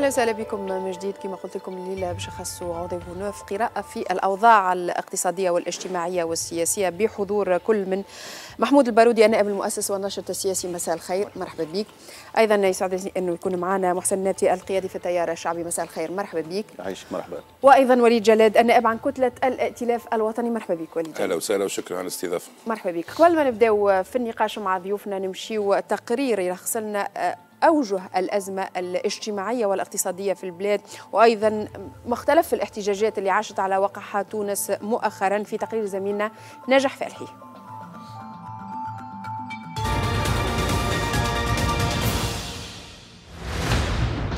أهلا وسهلا بكم من جديد. كما قلت لكم الليلة باش نخصوا Rendez-vous neuf قراءة في الأوضاع الاقتصادية والاجتماعية والسياسية بحضور كل من محمود البارودي النائب المؤسس والناشط السياسي. مساء الخير مرحبا بك. أيضا يسعدني أنه يكون معنا محسن نابتي القيادي في التيار الشعبي. مساء الخير مرحبا بك. عايشك مرحبا. وأيضا وليد جلاد النائب عن كتلة الائتلاف الوطني. مرحبا بك وليد. أهلا وسهلا وشكرا على الاستضافة. مرحبا بك. قبل ما نبداو في النقاش مع ضيوفنا نمشيو تقرير يلخص لنا أوجه الأزمة الاجتماعية والاقتصادية في البلاد وأيضا مختلف الاحتجاجات اللي عاشت على وقعها تونس مؤخرا في تقرير زميلنا ناجح فالحي.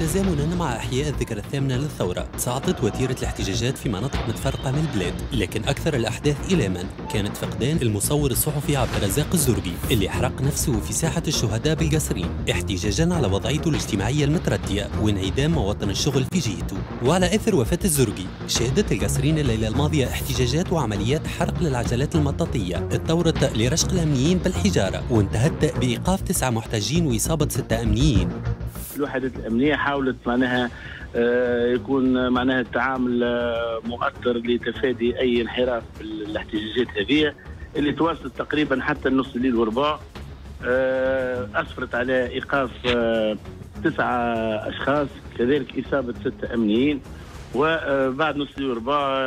تزامنا مع إحياء الذكرى الثامنة للثورة. صعدت وتيرة الاحتجاجات في مناطق متفرقة من البلاد لكن أكثر الأحداث إلاما كانت فقدان المصور الصحفي عبد الرزاق الزرقي اللي حرق نفسه في ساحة الشهداء بالقصرين احتجاجا على وضعيته الاجتماعية المتردية وانعدام مواطن الشغل في جهته وعلى إثر وفاة الزرقي شهدت القصرين الليلة الماضية احتجاجات وعمليات حرق للعجلات المطاطية. اضطرت لرشق الأمنيين بالحجارة وانتهت بإيقاف تسعة محتجين وإصابة ستة أمنيين. الوحدات الأمنية حاولت معناها يكون معناها التعامل مؤثر لتفادي أي انحراف في الاحتجاجات هذه اللي تواصلت تقريبا حتى النص الليل وربع اسفرت على إيقاف تسعة أشخاص كذلك إصابة سته أمنيين. وبعد نص الليل وربع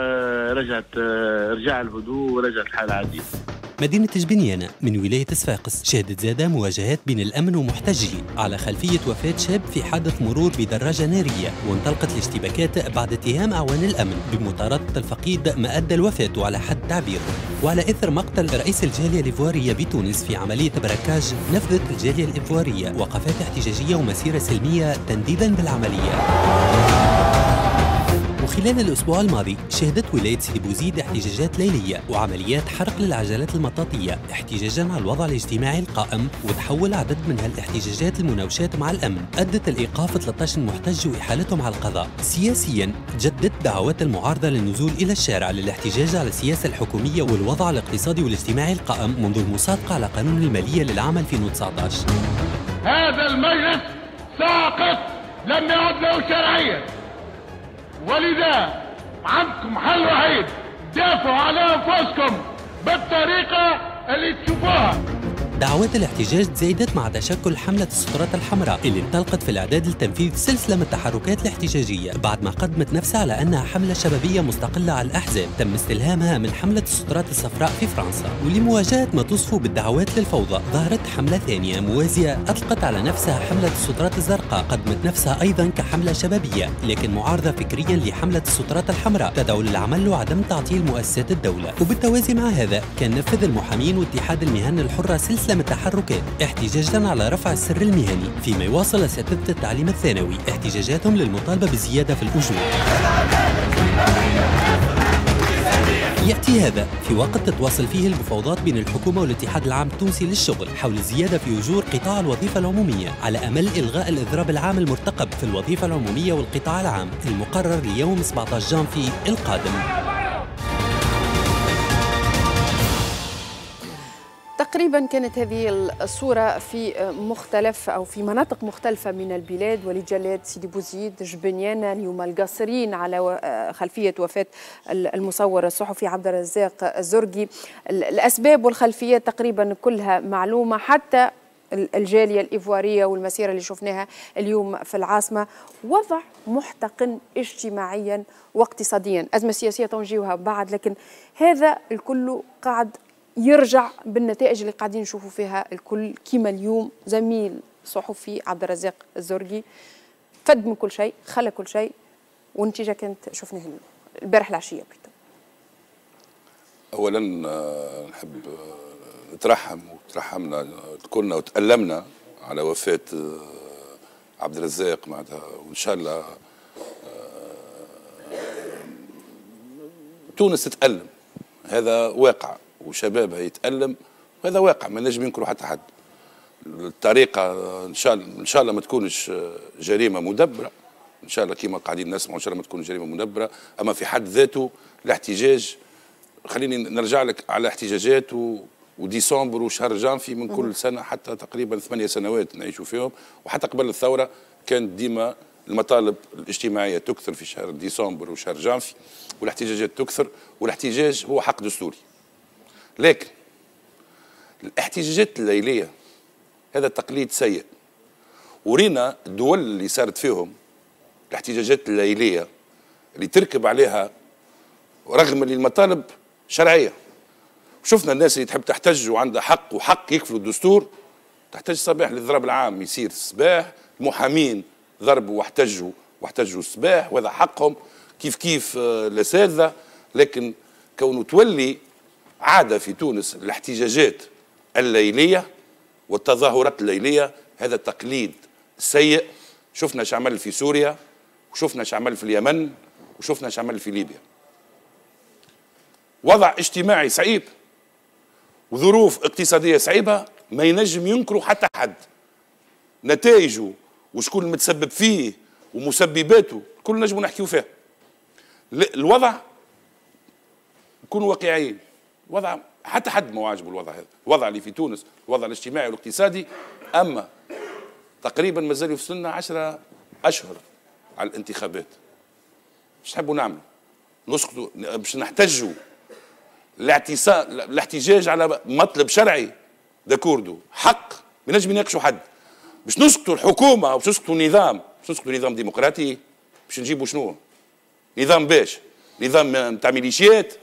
رجعت رجع الهدوء ورجعت الحالة عاديه مدينة جبنيانة من ولاية صفاقس. شهدت زادة مواجهات بين الأمن ومحتجين على خلفية وفاة شاب في حادث مرور بدراجة نارية وانطلقت الاشتباكات بعد اتهام أعوان الأمن بمطاردة الفقيد ما أدى الوفاة على حد تعبيره وعلى إثر مقتل رئيس الجالية الإيفوارية بتونس في عملية براكاج نفذت الجالية الإيفوارية وقفات احتجاجية ومسيرة سلمية تنديدا بالعملية. وخلال الأسبوع الماضي شهدت ولاية سيدي بوزيد احتجاجات ليلية وعمليات حرق للعجلات المطاطية احتجاجا على الوضع الاجتماعي القائم وتحول عدد من هالاحتجاجات لمناوشات مع الأمن. أدت الإيقاف 13 محتج وإحالتهم على القضاء. سياسيا جدت دعوات المعارضة للنزول إلى الشارع للاحتجاج على السياسة الحكومية والوضع الاقتصادي والاجتماعي القائم منذ المصادقة على قانون المالية للعام 2019 هذا المجلس ساقط لم يعد له شرعيه ولذا عندكم حل وحيد دافعوا على أنفسكم بالطريقة اللي تشوفوها. دعوات الاحتجاج زادت مع تشكل حملة السترات الحمراء اللي انطلقت في الإعداد لتنفيذ سلسلة من التحركات الاحتجاجية بعد ما قدمت نفسها على أنها حملة شبابية مستقلة على الأحزاب. تم استلهامها من حملة السترات الصفراء في فرنسا ولمواجهة ما تصفه بالدعوات للفوضى. ظهرت حملة ثانية موازية أطلقت على نفسها حملة السترات الزرقاء. قدمت نفسها أيضا كحملة شبابية لكن معارضة فكريا لحملة السترات الحمراء تدعو للعمل وعدم تعطيل مؤسسات الدولة. وبالتوازي مع هذا كان نفذ المحامين واتحاد المهن الحرة سلسلة من التحركات. احتجاجا على رفع السر المهني. فيما يواصل أساتذة التعليم الثانوي. احتجاجاتهم للمطالبة بزيادة في الأجور. يأتي هذا في وقت تتواصل فيه المفاوضات بين الحكومة والاتحاد العام التونسي للشغل حول الزيادة في أجور قطاع الوظيفة العمومية على أمل إلغاء الإضراب العام المرتقب في الوظيفة العمومية والقطاع العام المقرر ليوم 17 جانفي القادم. تقريبا كانت هذه الصورة في مختلف أو في مناطق مختلفة من البلاد ولجلاد سيدي بوزيد جبنيانة اليوم القاصرين على خلفية وفاة المصور الصحفي عبد الرزاق الزرقي الأسباب والخلفيات تقريبا كلها معلومة. حتى الجالية الإيفوارية والمسيرة اللي شفناها اليوم في العاصمة وضع محتقن اجتماعيا واقتصاديا. أزمة سياسية تنجيوها بعد لكن هذا الكل قاعد يرجع بالنتائج اللي قاعدين نشوفوا فيها الكل كيما اليوم. زميل صحفي عبد الرزاق الزرقي فد من كل شيء خلى كل شيء والنتيجة كانت شفناها اليوم. البارح العشية بيتا. اولا نحب نترحم وترحمنا كلنا وتألمنا على وفاة عبد الرزاق معناتها. وإن شاء الله تونس تتألم. هذا واقع. وشبابها يتألم وهذا واقع ما نجم ينكروا حتى حد. الطريقة إن شاء الله إن شاء الله ما تكونش جريمة مدبرة. إن شاء الله كما قاعدين نسمعوا إن شاء الله ما تكون جريمة مدبرة. أما في حد ذاته الاحتجاج خليني نرجع لك على احتجاجات و وديسمبر وشهر جانفي من كل سنة حتى تقريبا ثمانية سنوات نعيشوا فيهم. وحتى قبل الثورة كانت ديما المطالب الاجتماعية تكثر في شهر ديسمبر وشهر جانفي والاحتجاجات تكثر. والاحتجاج هو حق دستوري. لكن الاحتجاجات الليلية هذا تقليد سيء. ورينا الدول اللي صارت فيهم الاحتجاجات الليلية اللي تركب عليها رغم اللي المطالب شرعية. شفنا الناس اللي تحب تحتج وعندها حق وحق يكفلوا الدستور تحتج صباح للضرب العام يصير الصباح المحامين ضربوا واحتجوا واحتجوا الصباح وهذا حقهم. كيف كيف آه، الاساتذه لكن كونه تولي عاده في تونس الاحتجاجات الليلية والتظاهرات الليلية. هذا تقليد سيء. شفنا إيش عمل في سوريا وشفنا إيش عمل في اليمن وشفنا إيش عمل في ليبيا. وضع اجتماعي صعيب وظروف اقتصادية صعيبه ما ينجم ينكروا حتى حد. نتائجه وشكون المتسبب فيه ومسبباته كل نجم نحكيو فيها الوضع نكونوا واقعيين وضع حتى حد ما عاجبه الوضع هذا. الوضع اللي في تونس الوضع الاجتماعي والاقتصادي. أما تقريبا مازال يفصلنا عشرة أشهر على الانتخابات. مش نحبوا نعملوا. نسقطوا باش نحتجوا الاحتجاج على مطلب شرعي. داكوردو حق. ما نجم يناقشوا حد. باش نسقطوا الحكومة أو باش نسقطوا النظام. باش نسقطوا نظام ديمقراطي. باش نجيبوا شنو؟ نظام باش. نظام نتاع ميليشيات.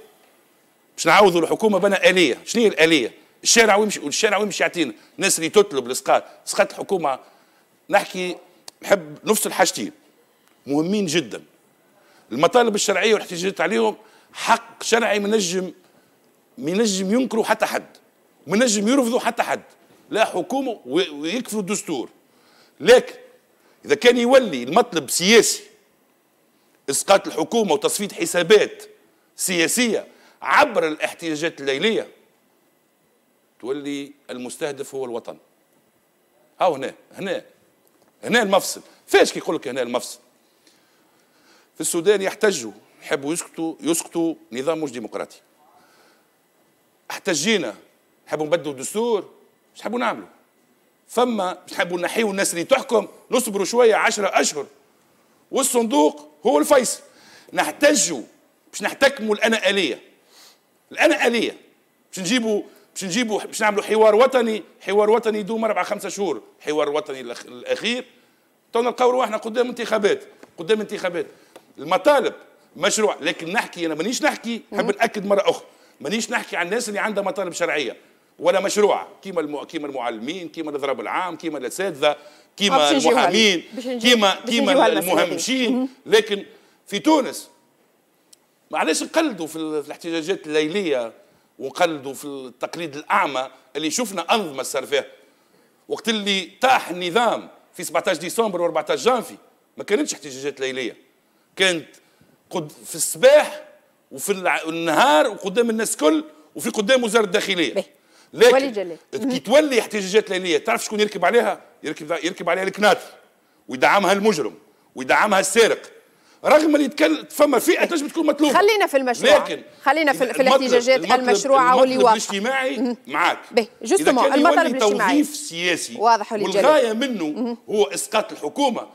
باش نعوضوا الحكومة بنا آلية. شنو هي الآلية؟ الشارع ويمشي الشارع ويمشي يعطينا. الناس اللي تطلب الإسقاط. إسقاط الحكومة نحكي نحب نفصل حاجتين مهمين جدا. المطالب الشرعية والاحتجاجات عليهم حق شرعي منجم منجم ينكروا حتى حد. منجم يرفضوا حتى حد. لا حكومة ويكفروا الدستور. لكن إذا كان يولي المطلب سياسي إسقاط الحكومة وتصفية حسابات سياسية عبر الاحتجاجات الليلية. تولي المستهدف هو الوطن. هاو هنا هنا هنا المفصل. فاش كي يقول لك هنا المفصل؟ في السودان يحتجوا يحبوا يسقطوا يسقطوا نظام مش ديمقراطي. احتجينا نحبوا نبدلوا الدستور مش نحبوا نعملوا. فما مش نحبوا نحيوا الناس اللي تحكم نصبروا شوية عشرة أشهر. والصندوق هو الفيصل. نحتجوا باش نحتكموا الانا الانا آلية. باش نجيبوا باش نجيبوا باش نعملوا حوار وطني حوار وطني يدوم أربع خمسة شهور. حوار وطني الأخير. تو نلقاو رواحنا قدام انتخابات. قدام انتخابات. المطالب مشروع. لكن نحكي أنا مانيش نحكي. نحب نأكد مرة أخرى. مانيش نحكي عن الناس اللي عندها مطالب شرعية. ولا مشروع. كيما المو... كيما المعلمين كيما الإضراب العام كيما الأساتذة كيما المحامين كيما كيما المهمشين. لكن في تونس معلش نقلدوا في الاحتجاجات الليلية ونقلدوا في التقليد الأعمى اللي شفنا أنظمة صار فيها وقت اللي طاح النظام في 17 ديسمبر و14 جانفي ما كانتش احتجاجات ليلية. كانت قد في الصباح وفي النهار وقدام الناس كل وفي قدام وزارة الداخلية. لكن كي تولي احتجاجات ليلية تعرف شكون يركب عليها؟ يركب يركب عليها الكناتر ويدعمها المجرم ويدعمها السارق. رغم اللي يتكلم فما فئة تنجم تكون مطلوبة. خلينا في المشروع. لكن خلينا في, في الاحتجاجات المشروعة واللي واضحه الاجتماعي معاك. به جوستومون المطلب الاجتماعي. توظيف سياسي. واضح والغاية منه هو إسقاط الحكومة.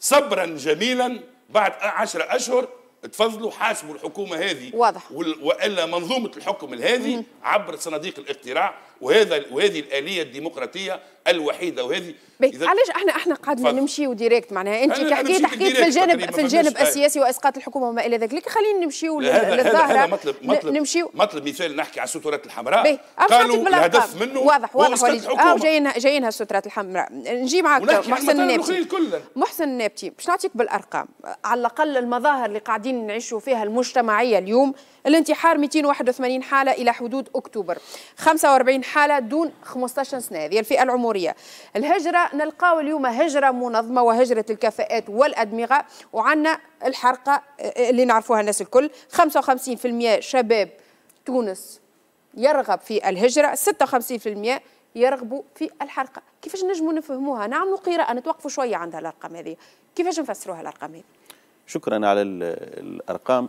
صبرا جميلا بعد عشرة أشهر تفضلوا حاسبوا الحكومة هذه واضح. وإلا منظومة الحكم هذه عبر صناديق الاقتراع. وهذا وهذه الآلية الديمقراطية الوحيدة وهذه علاش إحنا إحنا قعدنا نمشيو ديريكت معناها؟ انت حكيت حكيت في الجانب في الجانب السياسي واسقاط الحكومة وما إلى ذلك لكن خلينا نمشيو للظاهرة. هذا مطلب مطلب. نمشيو. مطلب مثال نحكي على السترات الحمراء. قالوا الهدف منه واضح واضح آه جايين جايينها السترات الحمراء. نجي معك محسن النابتي محسن النابتي باش نعطيك بالأرقام. على الأقل المظاهر اللي قاعدين نعيشوا فيها المجتمعية اليوم الانتحار 281 حالة إلى حدود أكتوبر. 45 حالة دون 15 سنة. هذه الفئة العمرية الهجرة نلقاو اليوم هجرة منظمة وهجرة الكفاءات والأدمغة وعندنا الحرقة اللي نعرفوها الناس الكل. 55% شباب تونس يرغب في الهجرة 56% يرغبوا في الحرقة. كيفاش نجموا نفهموها؟ نعملوا قراءة نتوقفوا شوية عند الأرقام هذه. كيفاش نفسروها الأرقام هذه؟ شكرا على الأرقام.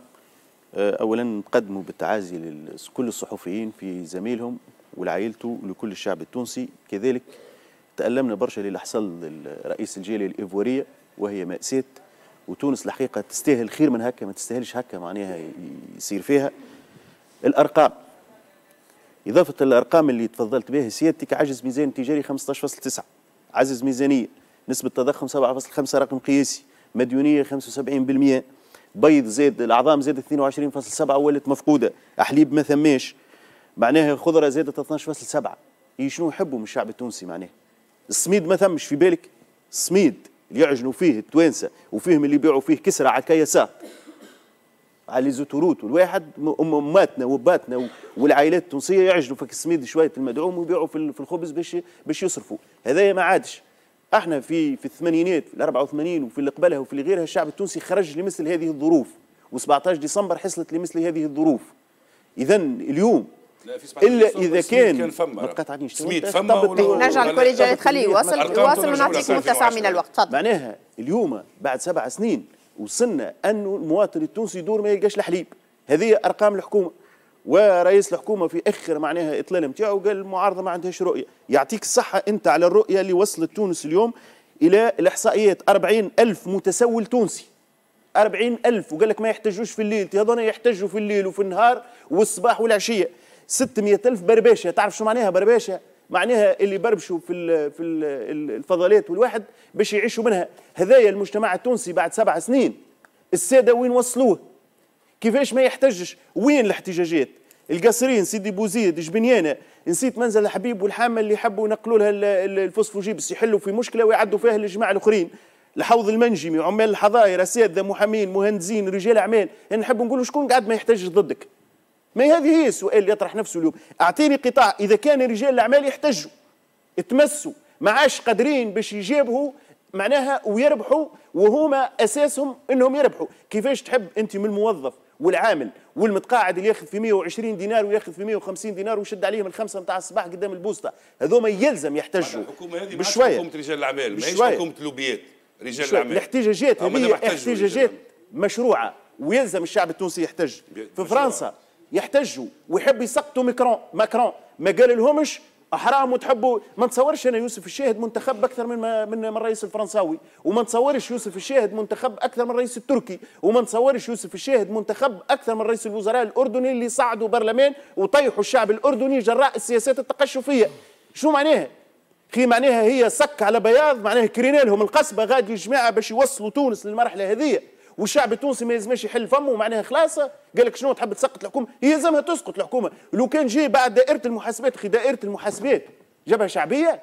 آه، اولا نقدموا بالتعازي لكل الصحفيين في زميلهم ولعائلته ولكل الشعب التونسي. كذلك تألمنا برشا اللي حصل لرئيس الجالية الإيفورية وهي مأساة وتونس الحقيقة تستاهل خير من هكا ما تستاهلش هكا معناها يصير فيها. الأرقام إضافة الأرقام اللي تفضلت بها سيادتك عجز ميزان تجاري 15.9 عجز ميزانية نسبة تضخم 7.5 رقم قياسي مديونية 75% بيض زاد الأعظام زادت 22.7 ولت مفقودة أحليب ما ثماش معناها خضرة زادت 12.7 هي شنو يحبوا من الشعب التونسي معناها؟ السميد ما ثمش في بالك؟ السميد اللي يعجنوا فيه التوانسة وفيهم اللي يبيعوا فيه كسرة على كياسات على زوتوروت والواحد أماتنا وباتنا والعائلات التونسية يعجنوا فك السميد شوية المدعوم ويبيعوا في الخبز باش باش يصرفوا. هذايا ما عادش. إحنا في في الثمانينات في ال 84 وفي اللي قبلها وفي اللي غيرها الشعب التونسي خرج لمثل هذه الظروف. و17 ديسمبر حصلت لمثل هذه الظروف. اذا اليوم إلا إذا كان كان فما ما تقاطعنيش سميت فما نرجع للكوليجيات خليه يواصل يواصل ونعطيك متسع من الوقت تفضل. معناها اليوم بعد سبع سنين وصلنا انه المواطن التونسي يدور ما يلقاش الحليب. هذه أرقام الحكومة. ورئيس الحكومة في آخر معناها إطلال نتاعو قال المعارضة ما عندهاش رؤية. يعطيك الصحة أنت على الرؤية اللي وصلت تونس اليوم إلى الإحصائيات. 40 ألف متسول تونسي. 40 ألف. وقال لك ما يحتاجوش في الليل. هذول يحتاجوا في الليل وفي النهار والصباح والعشية. 600 ألف برباشة. تعرف شو معناها برباشة؟ معناها اللي بربشوا في في ال الفضلات والواحد باش يعيشوا منها. هذايا المجتمع التونسي بعد سبع سنين السادة وين وصلوه؟ كيفاش ما يحتجش؟ وين الاحتجاجات؟ القصرين سيدي بوزيد جبنيانة. نسيت منزل الحبيب والحامة اللي حبوا ينقلوا لها الفوسفوجيبس يحلوا في مشكلة ويعدوا فيها الجماعه الآخرين. الحوض المنجمي عمال الحظاير اساتذه محامين مهندسين رجال أعمال. يعني نحب نقول شكون قاعد ما يحتاجش ضدك؟ ما هذه هي السؤال اللي يطرح نفسه اليوم؟ أعطيني قطاع إذا كان رجال الأعمال يحتجوا تمسوا ما عادش قادرين باش يجابهوا معناها ويربحوا وهما أساسهم إنهم يربحوا. كيفاش تحب أنت من الموظف والعامل والمتقاعد اللي ياخذ في 120 دينار وياخذ في 150 دينار ويشد عليهم الخمسة نتاع الصباح قدام البوسطة؟ هذوما يلزم يحتجوا. الحكومة هذه بشوية. حكومة رجال الأعمال ماهيش. حكومة لوبيات رجال. الأعمال. الاحتجاجات هذه احتجاجات مشروعة ويلزم الشعب التونسي يحتج. في. فرنسا يحتجوا ويحب يسقطوا ميكرون ماكرون. ما قال لهمش حرام وتحبوا. ما نتصورش أنا يوسف الشاهد منتخب أكثر من من من الرئيس الفرنساوي. وما نتصورش يوسف الشاهد منتخب أكثر من الرئيس التركي. وما نتصورش يوسف الشاهد منتخب أكثر من رئيس الوزراء الأردني اللي صعدوا برلمان وطيحوا الشعب الأردني جراء السياسات التقشفية. شو معناها؟ خي معناها هي صك على بياض معناها كرينا لهم القصبة غادي الجماعه باش يوصلوا تونس للمرحلة هذه والشعب التونسي ما يلزمش يحل فمه معناها خلاصة قال لك شنو تحب تسقط الحكومة هي يلزمها تسقط الحكومة لو كان جي بعد دائرة المحاسبات أخي دائرة المحاسبات جبهة شعبية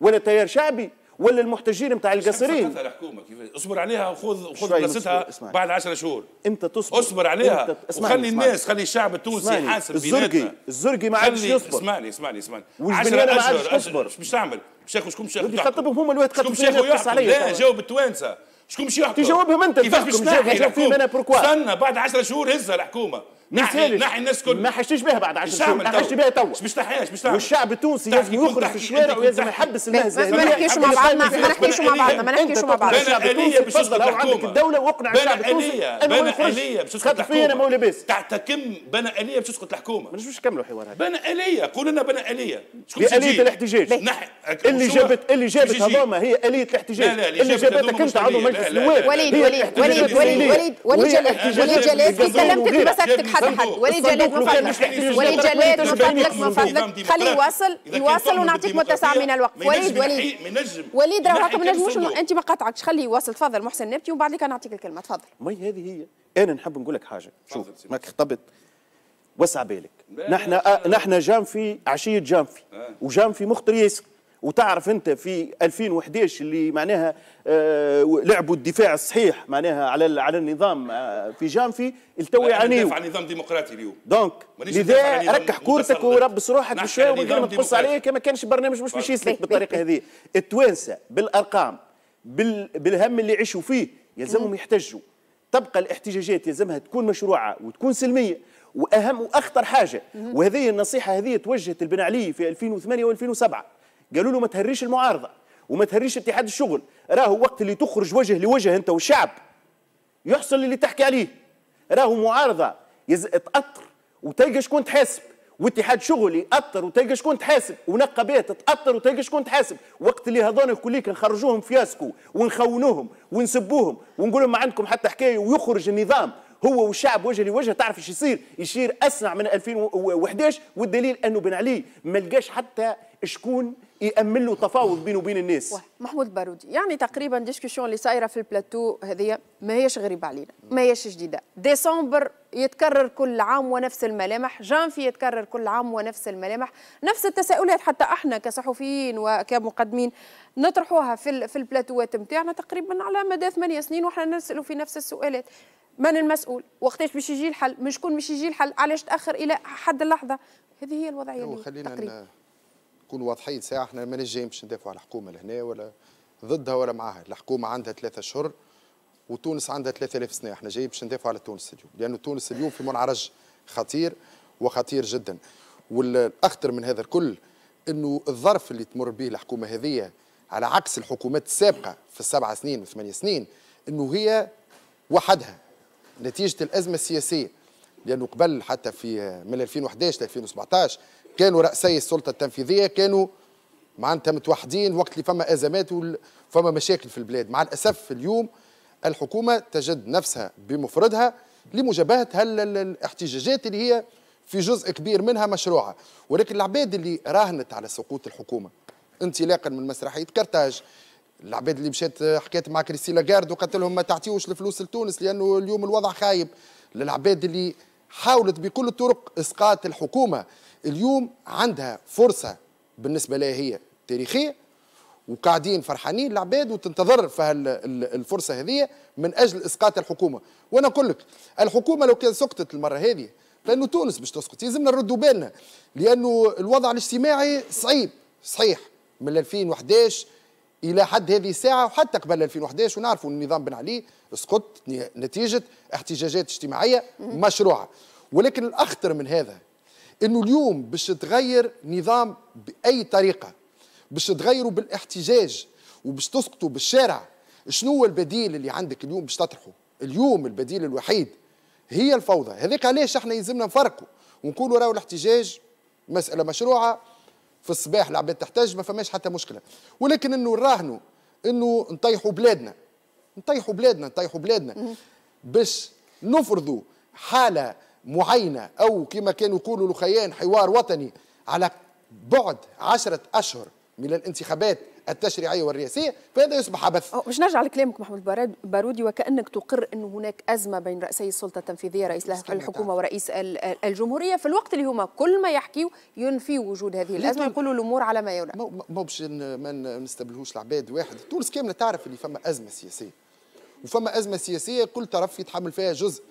ولا تيار شعبي ولا المحتجين نتاع القصرين الحكومة اصبر عليها وخذ شوي بلاصتها. بعد 10 شهور انت تصبر اصبر عليها اسمعني وخلي اسمعني. الناس خلي الشعب التونسي. يحاسب الزرقي-. الزرقي ما عادش يصبر. اسمعني اسمعني اسمعني والجبنية ما 10 عادش أشهر- تصبر. شو باش تعمل؟ باش ياخذ شكون باش ياخذ؟ خاطبهم هما الوقت يحكم؟ عليا لا. جاوب التوانسة شكون باش يحكم؟ تجاوبهم أنت كيفاش باش تنحي بوركوا. استنى بعد 10 شهور هزها الحكومة نحي. نحي الناس كل ما حشتش بها بعد 10 إيش شهور تعمل ما حشتش بها توا باش تحياش باش تعمل والشعب التونسي لازم يخرج في الشوارع ولازم. يحبس المهزله ما نحكيش مع بعضنا ما نحكيش مع بعضنا ما نحكيش مع بعضنا الشعب آلية التونسي باش تفضل تسقط هو عندك الحكومة. الدولة واقنع الشعب بنى التونسي آلية يخرج آلية باش تسقط خاطر فيا أنا ما لاباس تحتكم بنى آلية باش تسقط الحكومة ما نجمش نكملوا الحوار هذا بنى آلية قول لنا بنى آلية شكون باش يجي؟ الاحتجاج نحي اللي جابت اللي باش جابت؟ هذوما هي آلية الاحتجاج لا، لا، اللي اللي جابت جابتك انت عضو مش مجلس النواب وليد وليد وليد وليد. وليد وليد في الإسرائيلي كلمتك. مسكتك صندوق. وليد جلاد من فضلك وليد جلاد من. فضلك من فضلك خليه يواصل يواصل ونعطيك متسع من الوقت. وليد وليد. وليد راه هاكا ما نجموش انت ما قطعكش خليه يواصل تفضل محسن نبتي ومن بعد كان نعطيك الكلمة. تفضل. مي هذه هي. أنا نحب نقول لك حاجة. شوف. ماك خطبت. وسع بالك. نحن آه نحن جانفي عشية جانفي وجانفي مخطر ياسر. وتعرف انت في 2011 اللي معناها آه لعبوا الدفاع الصحيح معناها على على النظام آه في جانفي التو يعانيوا عن نظام ديمقراطي اليوم. دونك لذا ركح كورتك. وربص روحك بشوية ومن غير ما تقص. عليه كما كانش برنامج مش باش يسلك بالطريقة. هذه. التوانسة بالأرقام بال... بالهم اللي يعيشوا فيه يلزمهم يحتجوا. تبقى الاحتجاجات يلزمها تكون مشروعة وتكون سلمية. وأهم وأخطر حاجة وهذه النصيحة هذه توجهت البن علي في 2008 و2007 قالوا له ما تهريش المعارضة وما تهريش اتحاد الشغل راهو وقت اللي تخرج وجه لوجه انت والشعب يحصل اللي تحكي عليه. راهو معارضة يز... تأطر وتلقى شكون تحاسب واتحاد شغلي اثر وتلقى شكون تحاسب ونقابات تأثر وتلقى شكون تحاسب. وقت اللي هذون كليك نخرجوهم fiasco ونخونوهم ونسبوهم ونقول ما عندكم حتى حكاية ويخرج النظام هو والشعب وجه لوجه تعرف إيش يصير؟ يصير أسرع من 2011 والدليل أنه بن علي ما لقاش حتى شكون يأمن له تفاوض بينه وبين الناس؟ محمود بارودي يعني تقريبا discussion اللي صايرة في البلاتو هذه ما هيش غريبه علينا ما هيش جديدة. ديسمبر يتكرر كل عام ونفس الملامح جانفي يتكرر كل عام ونفس الملامح. نفس التساؤلات حتى إحنا كصحفيين وكمقدمين نطرحوها في في البلاتوات نتاعنا تقريبا على مدى ثمانية سنين وحنا نسالوا في نفس السؤالات. من المسؤول؟ وقتاش باش يجي الحل؟ مش شكون باش يجي الحل؟ علاش تأخر إلى حد اللحظة؟ هذه هي الوضعية اللي خلينا تقريبا. نكونوا واضحين ساعة إحنا ما نجي باش ندافعوا على الحكومة لهنا ولا ضدها ولا معاها. الحكومة عندها ثلاثة اشهر وتونس عندها 3000 سنة. إحنا جايين باش ندافعوا على تونس اليوم لأنه تونس اليوم في منعرج خطير وخطير جدا. والأخطر من هذا الكل إنه الظرف اللي تمر به الحكومة هذه على عكس الحكومات السابقة في السبع سنين والثمانية سنين إنه هي وحدها. نتيجة الأزمة السياسية لأنه قبل حتى في من 2011 ل 2017 كانوا رأسي السلطة التنفيذية كانوا معناتها متوحدين وقت اللي فما أزمات وفما مشاكل في البلاد. مع الأسف اليوم الحكومة تجد نفسها بمفردها لمجابهة الاحتجاجات اللي هي في جزء كبير منها مشروعة ولكن العباد اللي راهنت على سقوط الحكومة انطلاقا من مسرحية كرتاج العباد اللي مشات حكيت مع كريستينا لاغارد وقالت لهم ما تعطيوش الفلوس لتونس لأنه اليوم الوضع خايب. للعباد اللي حاولت بكل الطرق إسقاط الحكومة. اليوم عندها فرصة بالنسبة لها هي تاريخية وقاعدين فرحانين العباد وتنتظر في الفرصة هذه من أجل إسقاط الحكومة. وأنا أقول لك الحكومة لو كان سقطت المرة هذه لأنه تونس باش تسقط يلزمنا نردوا بالنا لأنه الوضع الاجتماعي صعيب. صحيح من 2011 إلى حد هذه الساعة وحتى قبل 2011 ونعرفوا النظام بن علي سقط نتيجة احتجاجات اجتماعية مشروعة. ولكن الأخطر من هذا إنه اليوم باش تغير نظام بأي طريقة باش تغيروا بالاحتجاج وباش تسقطوا بالشارع شنو هو البديل اللي عندك اليوم باش تطرحه؟ اليوم البديل الوحيد هي الفوضى. هذاك علاش إحنا يلزمنا نفرقوا ونقولوا راهو الاحتجاج مسألة مشروعة في الصباح العباد تحتاج ما فماش حتى مشكلة. ولكن إنه نراهنوا إنه نطيحوا بلادنا. نطيحوا بلادنا نطيحوا بلادنا. باش نفرضوا حالة معينة أو كما كانوا يقولوا لخيان حوار وطني على بعد عشرة أشهر من الانتخابات التشريعية والرئاسية فهذا يصبح عبث باش نرجع لكلامك محمود بارودي وكأنك تقر انه هناك أزمة بين رئيسي السلطة التنفيذية رئيس الحكومة ورئيس الجمهورية. في الوقت اللي هما كل ما يحكيوا ينفيوا وجود هذه الأزمة يقولوا الأمور على ما يرام مو باش ما نستبلهوش العباد واحد. تونس كاملة تعرف اللي فما أزمة سياسية. وفما أزمة سياسية كل طرف يتحمل فيها جزء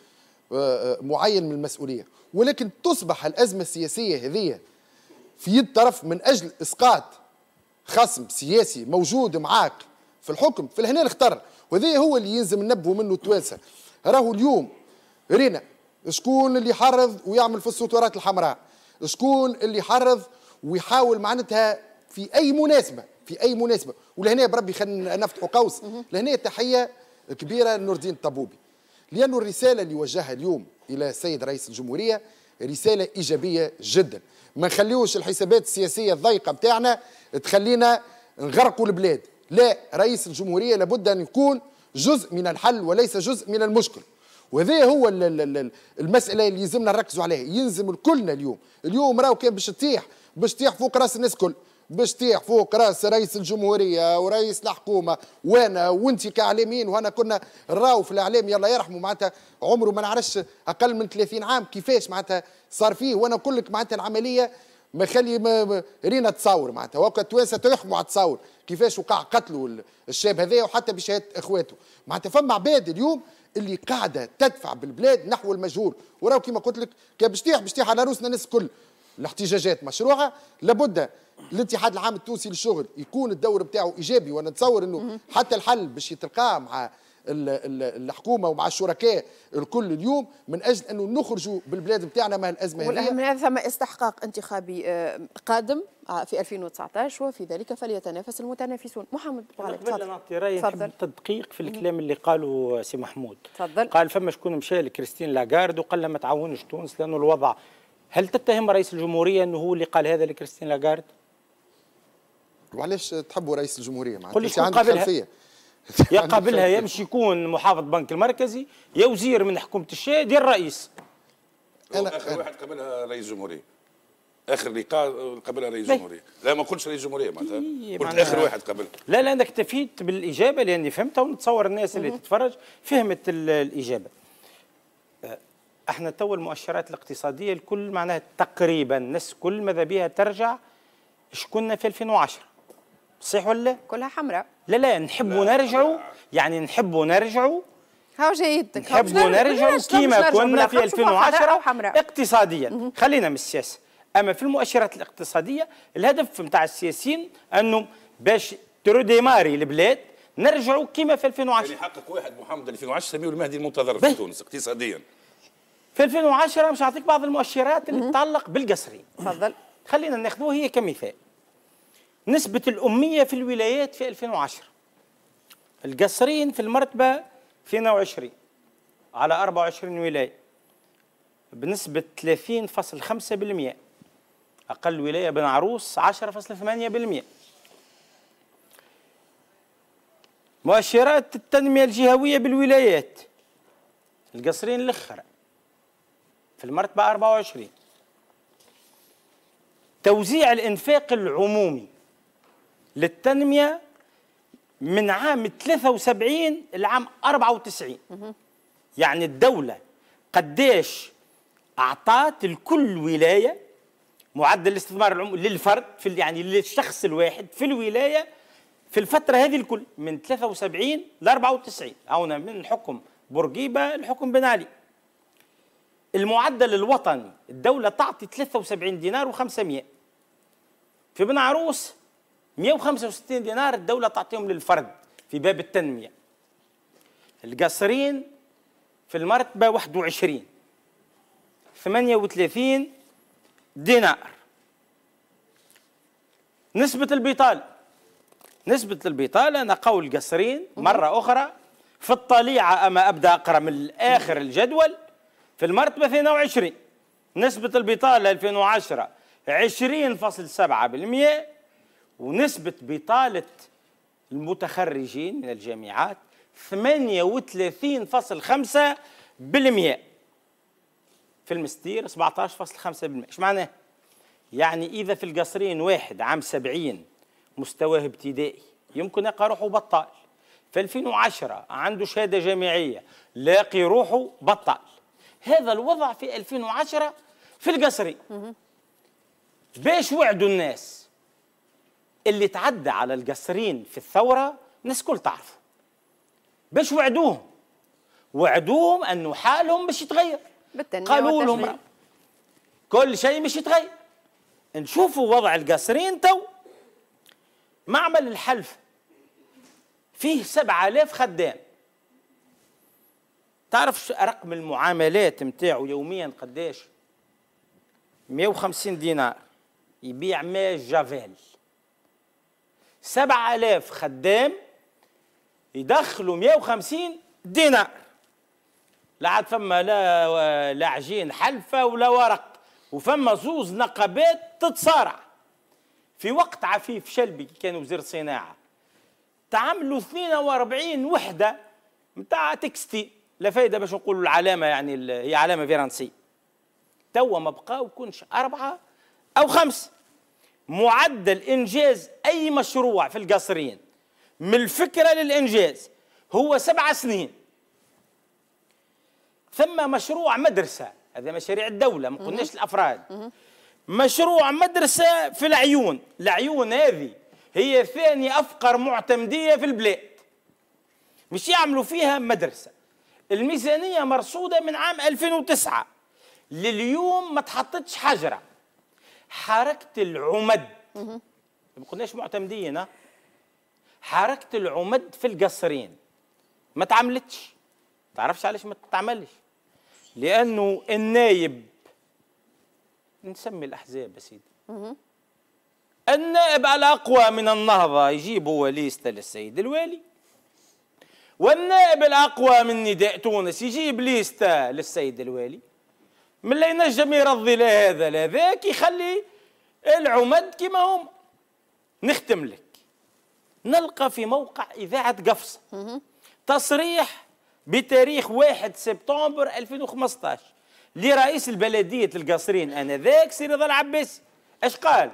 آه، آه، معين من المسؤولية. ولكن تصبح الأزمة السياسية هذه في يد طرف من أجل إسقاط خصم سياسي موجود معاك في الحكم في الهنا الخطر وهذا هو اللي يلزم ننبهوا منه التوانسة. راهو اليوم رينا شكون اللي يحرض ويعمل في السطورات الحمراء؟ شكون اللي يحرض ويحاول معناتها في أي مناسبة في أي مناسبة؟ ولهنا بربي خلينا نفتحوا قوس. لهنا تحية كبيرة لنور الدين الطبوبي لأن الرسالة اللي وجهها اليوم إلى السيد رئيس الجمهورية رسالة إيجابية جدا. ما نخليوش الحسابات السياسية الضيقة بتاعنا تخلينا نغرقوا البلاد. لا رئيس الجمهورية لابد أن يكون جزء من الحل وليس جزء من المشكل. وهذا هو المسألة اللي يلزمنا نركزوا عليها. يلزم كلنا اليوم. اليوم راهو كان باش تطيح باش تطيح فوق رأس الناس كل باش تطيح فوق راس رئيس الجمهورية ورئيس الحكومة. وأنا وانت كاعلاميين وانا كنا نراو في الإعلام يلا يرحموا معناتها عمره ما نعرفش أقل من 30 عام كيفاش معناتها صار فيه. وأنا نقول لك معناتها العملية ما خلي ما رينا تصور معناتها. وقت التوانسه تحكموا على التصور كيفاش وقع قتلوا الشاب هذا وحتى بشهادة إخواته. معناتها فما عباد اليوم اللي قاعدة تدفع بالبلاد نحو المجهول. وراو كما قلت لك كان باش تيح باش تيح على روسنا الناس الكل. الاحتجاجات مشروعة لابد الاتحاد العام التونسي للشغل يكون الدور بتاعه إيجابي وأنا نتصور إنه حتى الحل باش يتلقاه مع الحكومة ومع الشركاء الكل اليوم من أجل أنه نخرجوا بالبلاد بتاعنا من الأزمة والاهم من هذا ثم استحقاق انتخابي آه، قادم آه، في 2019 وفي ذلك فليتنافس المتنافسون. محمد قبل نعطي رأيي تدقيق في الكلام اللي قاله سي محمود. تفضل. قال فما شكون مشى لكريستين لاغارد وقال لها ما تعاونش تونس لأنه الوضع هل تتهم رئيس الجمهورية أنه هو اللي قال هذا لكريستين لاغارد؟ وعلاش تحبوا رئيس الجمهورية معناتها. قل لي قابلها؟ خلفية. يا قابلها يا مش يكون محافظ بنك المركزي يا وزير من حكومة الشاد يا الرئيس. أنا آخر واحد قابلها رئيس الجمهوريه آخر لقاء قبلها رئيس الجمهوريه لا ما نقولش رئيس الجمهوريه معناتها. قلت آخر واحد قبل لا لا أنا اكتفيت بالإجابة لأني فهمتها ونتصور الناس اللي تتفرج فهمت الإجابة. أه، إحنا تو المؤشرات الاقتصادية الكل معناها تقريبا ناس كل ماذا بها ترجع شكنا في 2010 صحيح ولا لا؟ كلها حمراء. لا لا نحبوا نرجعوا يعني نحبوا نرجعوا. هاو جيد. نحبوا نرجعوا كيما كنا في 2010 اقتصاديا. خلينا من السياسة. أما في المؤشرات الاقتصادية الهدف نتاع السياسيين انه باش ت redémarrer البلاد نرجعوا كما في 2010 يعني حقق واحد محمد 2010 سميه المهدي المنتظر في تونس اقتصاديا. في 2010 مش نعطيك بعض المؤشرات اللي تتعلق بالقصرين. تفضل. خلينا ناخذوها هي كمثال. نسبة الأمية في الولايات في 2010 القصرين في المرتبة 22 على 24 ولاية بنسبة 30.5% أقل ولاية بن عروس 10.8% مؤشرات التنمية الجهوية بالولايات. القصرين الأخرى في المرتبة 24 توزيع الإنفاق العمومي. للتنمية من عام 73 لعام 94 يعني الدولة قديش أعطت لكل ولاية معدل الاستثمار العمومي للفرد في يعني للشخص الواحد في الولاية في الفترة هذه الكل من 73 ل 94 أو من حكم بورقيبة لحكم بن علي. المعدل الوطني الدولة تعطي 73 دينار و500 في بن عروس 165 دينار الدولة تعطيهم للفرد في باب التنمية. القصرين في المرتبة 21 38 دينار. نسبة البطالة نسبة البطالة أنا قول قصرين مرة أخرى. في الطليعة أما أبدأ أقرأ من آخر الجدول في المرتبة 22 نسبة البطالة 2010 20.7% ونسبة بطالة المتخرجين من الجامعات 38.5% في المستير 17.5% إيش معناه؟ يعني إذا في القصرين واحد عام 70 مستواه ابتدائي يمكن يلقى روحه بطال. في 2010 عنده شهادة جامعية لاقي روحه بطال. هذا الوضع في 2010 في القصري باش وعدوا الناس؟ اللي تعدى على القصرين في الثورة الناس كل تعرفوا باش وعدوهم. وعدوهم أنه حالهم باش يتغير. قالوا لهم كل شيء مش يتغير. نشوفوا وضع القصرين تو. معمل الحلف. فيه سبعة آلاف خدام. تعرف رقم المعاملات متاعه يوميا قداش 150 دينار. يبيع ماء جافيل. سبعة آلاف خدام يدخلوا 150 دينار. لا عاد فما لا لا عجين حلفة ولا ورق وفما زوز نقابات تتصارع. في وقت عفيف شلبي كان وزير الصناعه تعملوا 42 وحدة نتاع تكستي. لا فايدة باش نقولوا العلامة يعني هي علامة فرنسية. توا ما بقاو كونش أربعة أو خمس. معدل إنجاز أي مشروع في القصرين. من الفكرة للإنجاز هو سبع سنين. ثم مشروع مدرسة. هذا مشاريع الدولة ما قلناش الأفراد. مشروع مدرسة في العيون. العيون هذه هي ثاني أفقر معتمدية في البلاد. مش يعملوا فيها مدرسة. الميزانية مرصودة من عام 2009 لليوم ما تحطتش حجرة. حركة العمد. ما قلناش معتمدين حركة العمد في القصرين. ما تعملتش. تعرفش علاش ما تتعملش لأنه النايب نسمي الأحزاب يا سيدي. النائب الاقوى من النهضة يجيب هو ليسته للسيد الوالي. والنائب الأقوى من نداء تونس يجيب ليسته للسيد الوالي. من لا ينجم يرضي لا هذا لا ذاك يخلي العمد كما هم نختم لك. نلقى في موقع إذاعة قفص تصريح بتاريخ 1 سبتمبر 2015 لرئيس البلدية القصرين آنذاك سي رضا العباسي إيش قال؟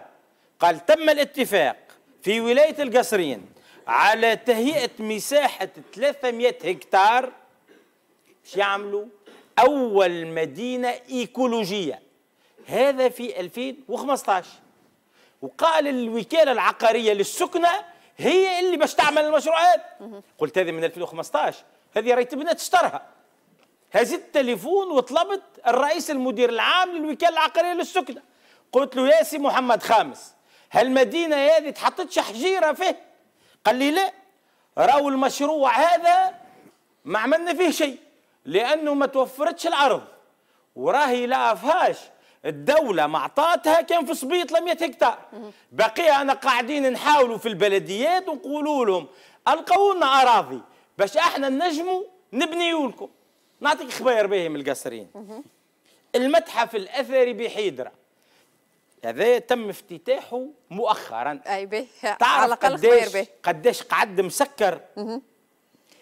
قال تم الاتفاق في ولاية القصرين على تهيئة مساحة 300 هكتار باش يعملوا أول مدينة إيكولوجية. هذا في 2015 وقال الوكالة العقارية للسكنة هي اللي باش تعمل المشروعات. قلت هذه من 2015 هذه راهي تبنى تشترها. هزت التليفون وطلبت الرئيس المدير العام للوكالة العقارية للسكنة. قلت له يا سي محمد خامس هالمدينة هذه تحطتش حجيرة فيه؟ قال لي لا. راهو المشروع هذا ما عملنا فيه شيء. لأنه ما توفرتش العرض. وراهي لا فيهاش الدولة معطاتها كان في صبيط 100 هكتار. بقي أنا قاعدين نحاولوا في البلديات ونقولوا لهم ألقوا لنا أراضي. باش إحنا نجموا نبنيوا لكم. نعطيك خبير باهي من القصرين المتحف الأثري بحيدرة. هذا تم افتتاحه مؤخرا. أي به. على تعرف قديش قديش قعد مسكر؟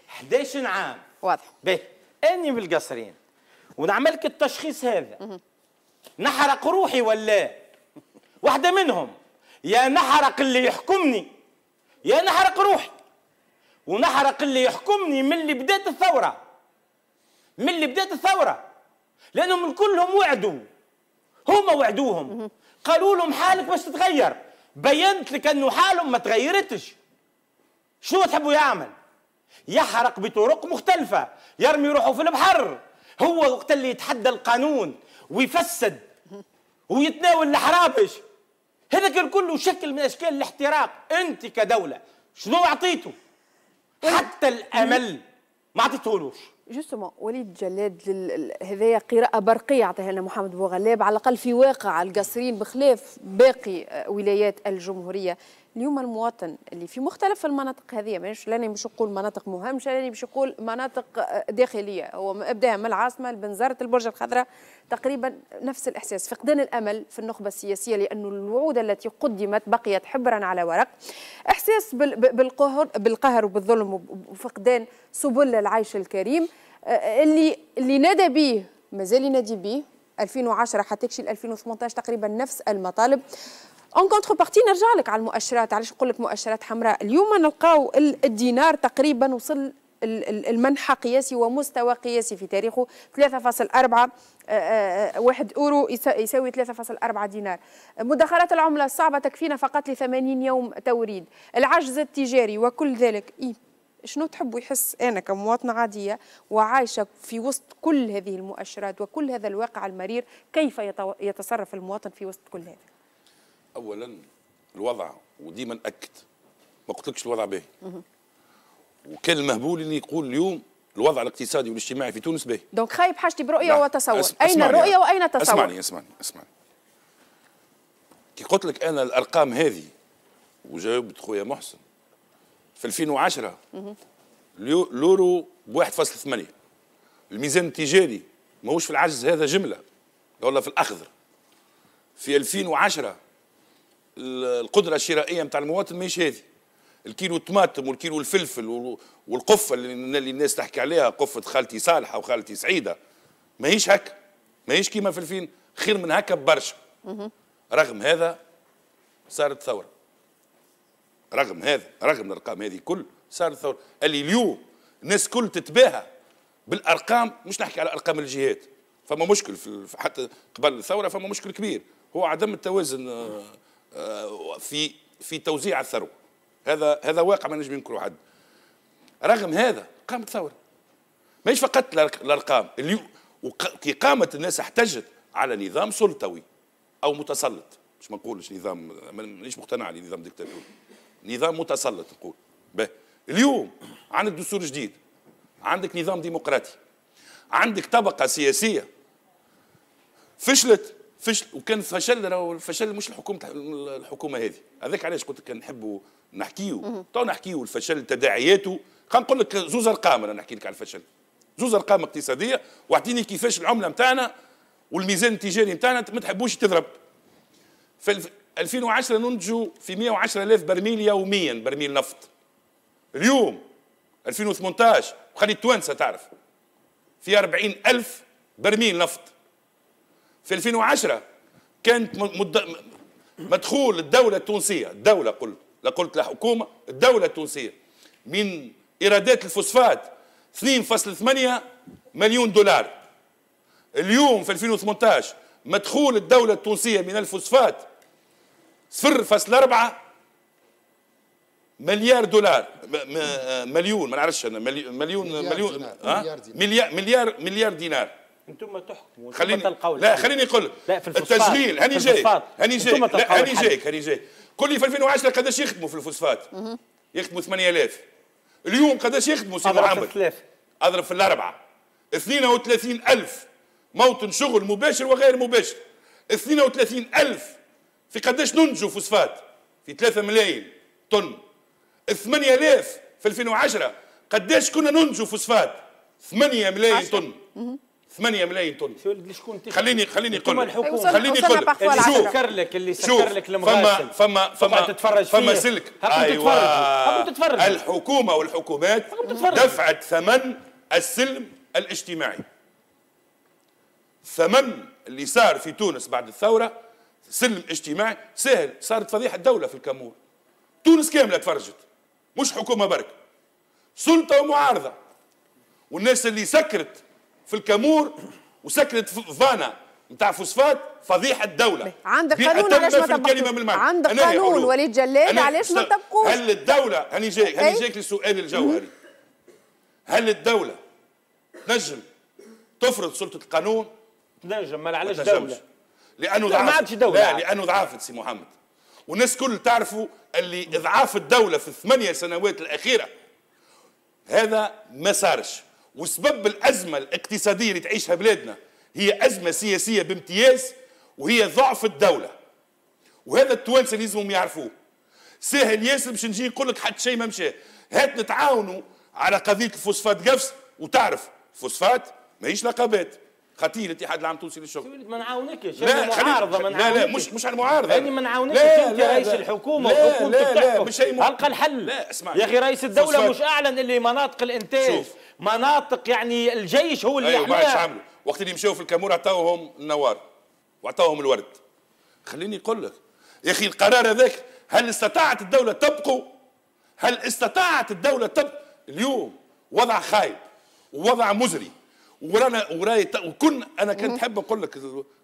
11 عام. واضح. به. أني بالقصرين. ونعملك التشخيص هذا. نحرق روحي ولا؟ واحدة منهم. يا نحرق اللي يحكمني يا نحرق روحي. ونحرق اللي يحكمني من اللي بدأت الثورة. من اللي بدأت الثورة. لأنهم كلهم وعدوا. هما وعدوهم. قالوا لهم حالك باش تتغير. بينت لك أنه حالهم ما تغيرتش. شنو تحبوا يعمل؟ يحرق بطرق مختلفة يرمي روحه في البحر. هو وقت اللي يتحدى القانون ويفسد ويتناول الحرابش هذا كان كله شكل من أشكال الاحتراق. أنت كدولة شنو أعطيته؟ حتى الأمل ما أعطيتهولوش. justement وليد جلاد هذايا قراءة برقية عطاها لنا محمد بوغلاب على الأقل في واقع القصرين بخلاف باقي آه، ولايات الجمهورية. اليوم المواطن اللي في مختلف المناطق هذه مش لاني مش نقول مناطق مهمشة لاني مش نقول مناطق آه، داخلية. هو ابدا من العاصمه لبنزرت البرج الخضراء تقريبا نفس الإحساس. فقدان الأمل في النخبة السياسية لأنه الوعود التي قدمت بقيت حبرا على ورق. إحساس بالقهر بالقهر وبالظلم وب- وفقدان سبل العيش الكريم آه، اللي اللي نادى به مازال ينادي به 2010 حتى يكشي 2018 تقريبا نفس المطالب. en contrepartie نرجع لك على المؤشرات. علاش نقول لك مؤشرات حمراء؟ اليوم نلقاو ال- الدينار تقريبا وصل ال- ال- المنحى قياسي ومستوى قياسي في تاريخه. 3.4 آه، آه، واحد أورو يسا- يساوي 3.4 دينار. مدخرات العملة الصعبه تكفينا فقط ل 80 يوم توريد. العجز التجاري وكل ذلك إيه؟ شنو تحب يحس أنا كمواطنة عادية وعايشة في وسط كل هذه المؤشرات وكل هذا الواقع المرير كيف يتصرف المواطن في وسط كل هذا؟ اولا الوضع وديما ناكد ما قلتلكش الوضع باهي وكان المهبول اللي يقول اليوم الوضع الاقتصادي والاجتماعي في تونس باهي donc خايب حاجتي برؤية لا، وتصور أس- أين الرؤية. وأين التصور أسمعني أسمعني أسمعني. كي قلت لك أنا الأرقام هذه وجاوبت خويا محسن في 2010 اليو- اليورو ب 1.8 الميزان التجاري ماهوش في العجز هذا جملة ولا في الأخضر. في 2010 ال- القدرة الشرائية نتاع المواطن ماهيش هذه. الكيلو الطماطم والكيلو الفلفل وال- والقفة اللي الناس تحكي عليها قفة خالتي صالحة وخالتي سعيدة. ماهيش هكا. ماهيش كيما في الفين خير من هكا برشا. رغم هذا صارت ثورة. رغم هذا رغم الأرقام هذه كل صارت ثورة. اللي اليوم الناس كل تتباهى بالأرقام مش نحكي على أرقام الجهات. فما مشكل في حتى قبل الثورة فما مشكل كبير. هو عدم التوازن آه، في في توزيع الثروة. هذا هذا واقع ما نجم ينكره حد. رغم هذا قامت ثوره ماهيش فقط الأرقام. وق- كي قامت الناس احتجت على نظام سلطوي أو متسلط. مش ما نقولش نظام مانيش مقتنع على نظام ديكتاتوري نظام متسلط نقول. به. اليوم عندك دستور جديد. عندك نظام ديمقراطي. عندك طبقة سياسية فشلت فشل وكان فشل راهو الفشل مش الحكومة الحكومة هذه. هذاك علاش قلت لك كان نحبوا نحكيو تو نحكيو الفشل تداعياته. خلينا نقول لك زوز أرقام أنا نحكي لك على الفشل. زوز أرقام اقتصادية. وأعطيني كيفاش العملة نتاعنا والميزان التجاري نتاعنا ما تحبوش تضرب. في 2010 ننتجوا في 110 ألاف برميل يوميا برميل نفط. اليوم 2018 خلي التوانسة تعرف. في 40 ألف برميل نفط. في 2010 كانت مد... مدخول الدولة التونسية الدولة قلت لا قلت الحكومة الدولة التونسية من إيرادات الفوسفات 2.8 مليون دولار. اليوم في 2018 مدخول الدولة التونسية من الفوسفات 0.4 مليار دولار. مليون ما نعرفش أنا مليون مليون مليون مليار مليار مليار دينار. أنتم تحكموا خليني لا خليني نقول لا في التشغيل هاني جاي هاني جاي لا هاني جايك هاني جاي. قول لي في 2010 قداش يخدموا في الفوسفات؟ يخدموا 8000 اليوم قداش يخدموا سي محمد؟ أضرب في الأربعة. 32000 موطن شغل مباشر وغير مباشر. 32000 في قداش ننتجوا فوسفات؟ في 3 ملايين طن. 8000 في 2010 قداش كنا ننتجوا فوسفات؟ 8 ملايين طن. 8 ملايين طن. شكون خليني خليني نقول خليني نقول اللي سكر لك اللي سكر لك المغاسل فما فما تتفرج فما سلك. أيوه. تتفرج. الحكومة والحكومات دفعت ثمن السلم الاجتماعي. ثمن اللي صار في تونس بعد الثورة سلم اجتماعي. سهل صارت فضيحة الدولة في الكامور تونس كاملة تفرجت. مش حكومة برك. سلطة ومعارضة. والناس اللي سكرت في الكامور وسكرت فانا نتاع فوسفات فضيحة الدولة. عندك قانون علاش ما تطبقوش عندك قانون وليد جلال علاش ما تطبقوش هل الدولة هاني جايك هاني جايك للسؤال الجوهري. هل الدولة تنجم تفرض سلطة القانون؟ تنجم ما علاش دولة. لأنه لا ما عادش دولة. لا لأنه ضعفت سي محمد. والناس كل تعرفوا اللي اضعاف الدولة في الثمانية سنوات الأخيرة. هذا ما صارش. وسبب الأزمة الاقتصادية اللي تعيشها بلادنا هي أزمة سياسية بامتياز وهي ضعف الدولة. وهذا التوانسة لازمهم يعرفوه. سهل ياسر باش نجي نقول لك حتى شيء ما مشى. هات نتعاونوا على قضية الفوسفات قفص وتعرف فوسفات ماهيش لقبات. خطير الاتحاد العام التونسي للشغل. ما نعاونكش. لا معارضة ما لا لا مش مش على المعارضه يعني ما نعاونكش. أنت رئيس الحكومة وحكومتك تحكم. مش هي القى الحل. لا اسمع يا أخي رئيس الدولة مش أعلن اللي مناطق الإنتاج. شوف. مناطق يعني الجيش هو اللي أيوة يحميها عملوا؟ وقت اللي مشاو في الكامور عطاوهم النوار وعطاوهم الورد. خليني نقول لك يا أخي القرار هذاك هل استطاعت الدولة تبقوا هل استطاعت الدولة تبقى؟ اليوم وضع خايب ووضع مزري. ورانا وراي وكن أنا كنت نحب نقول لك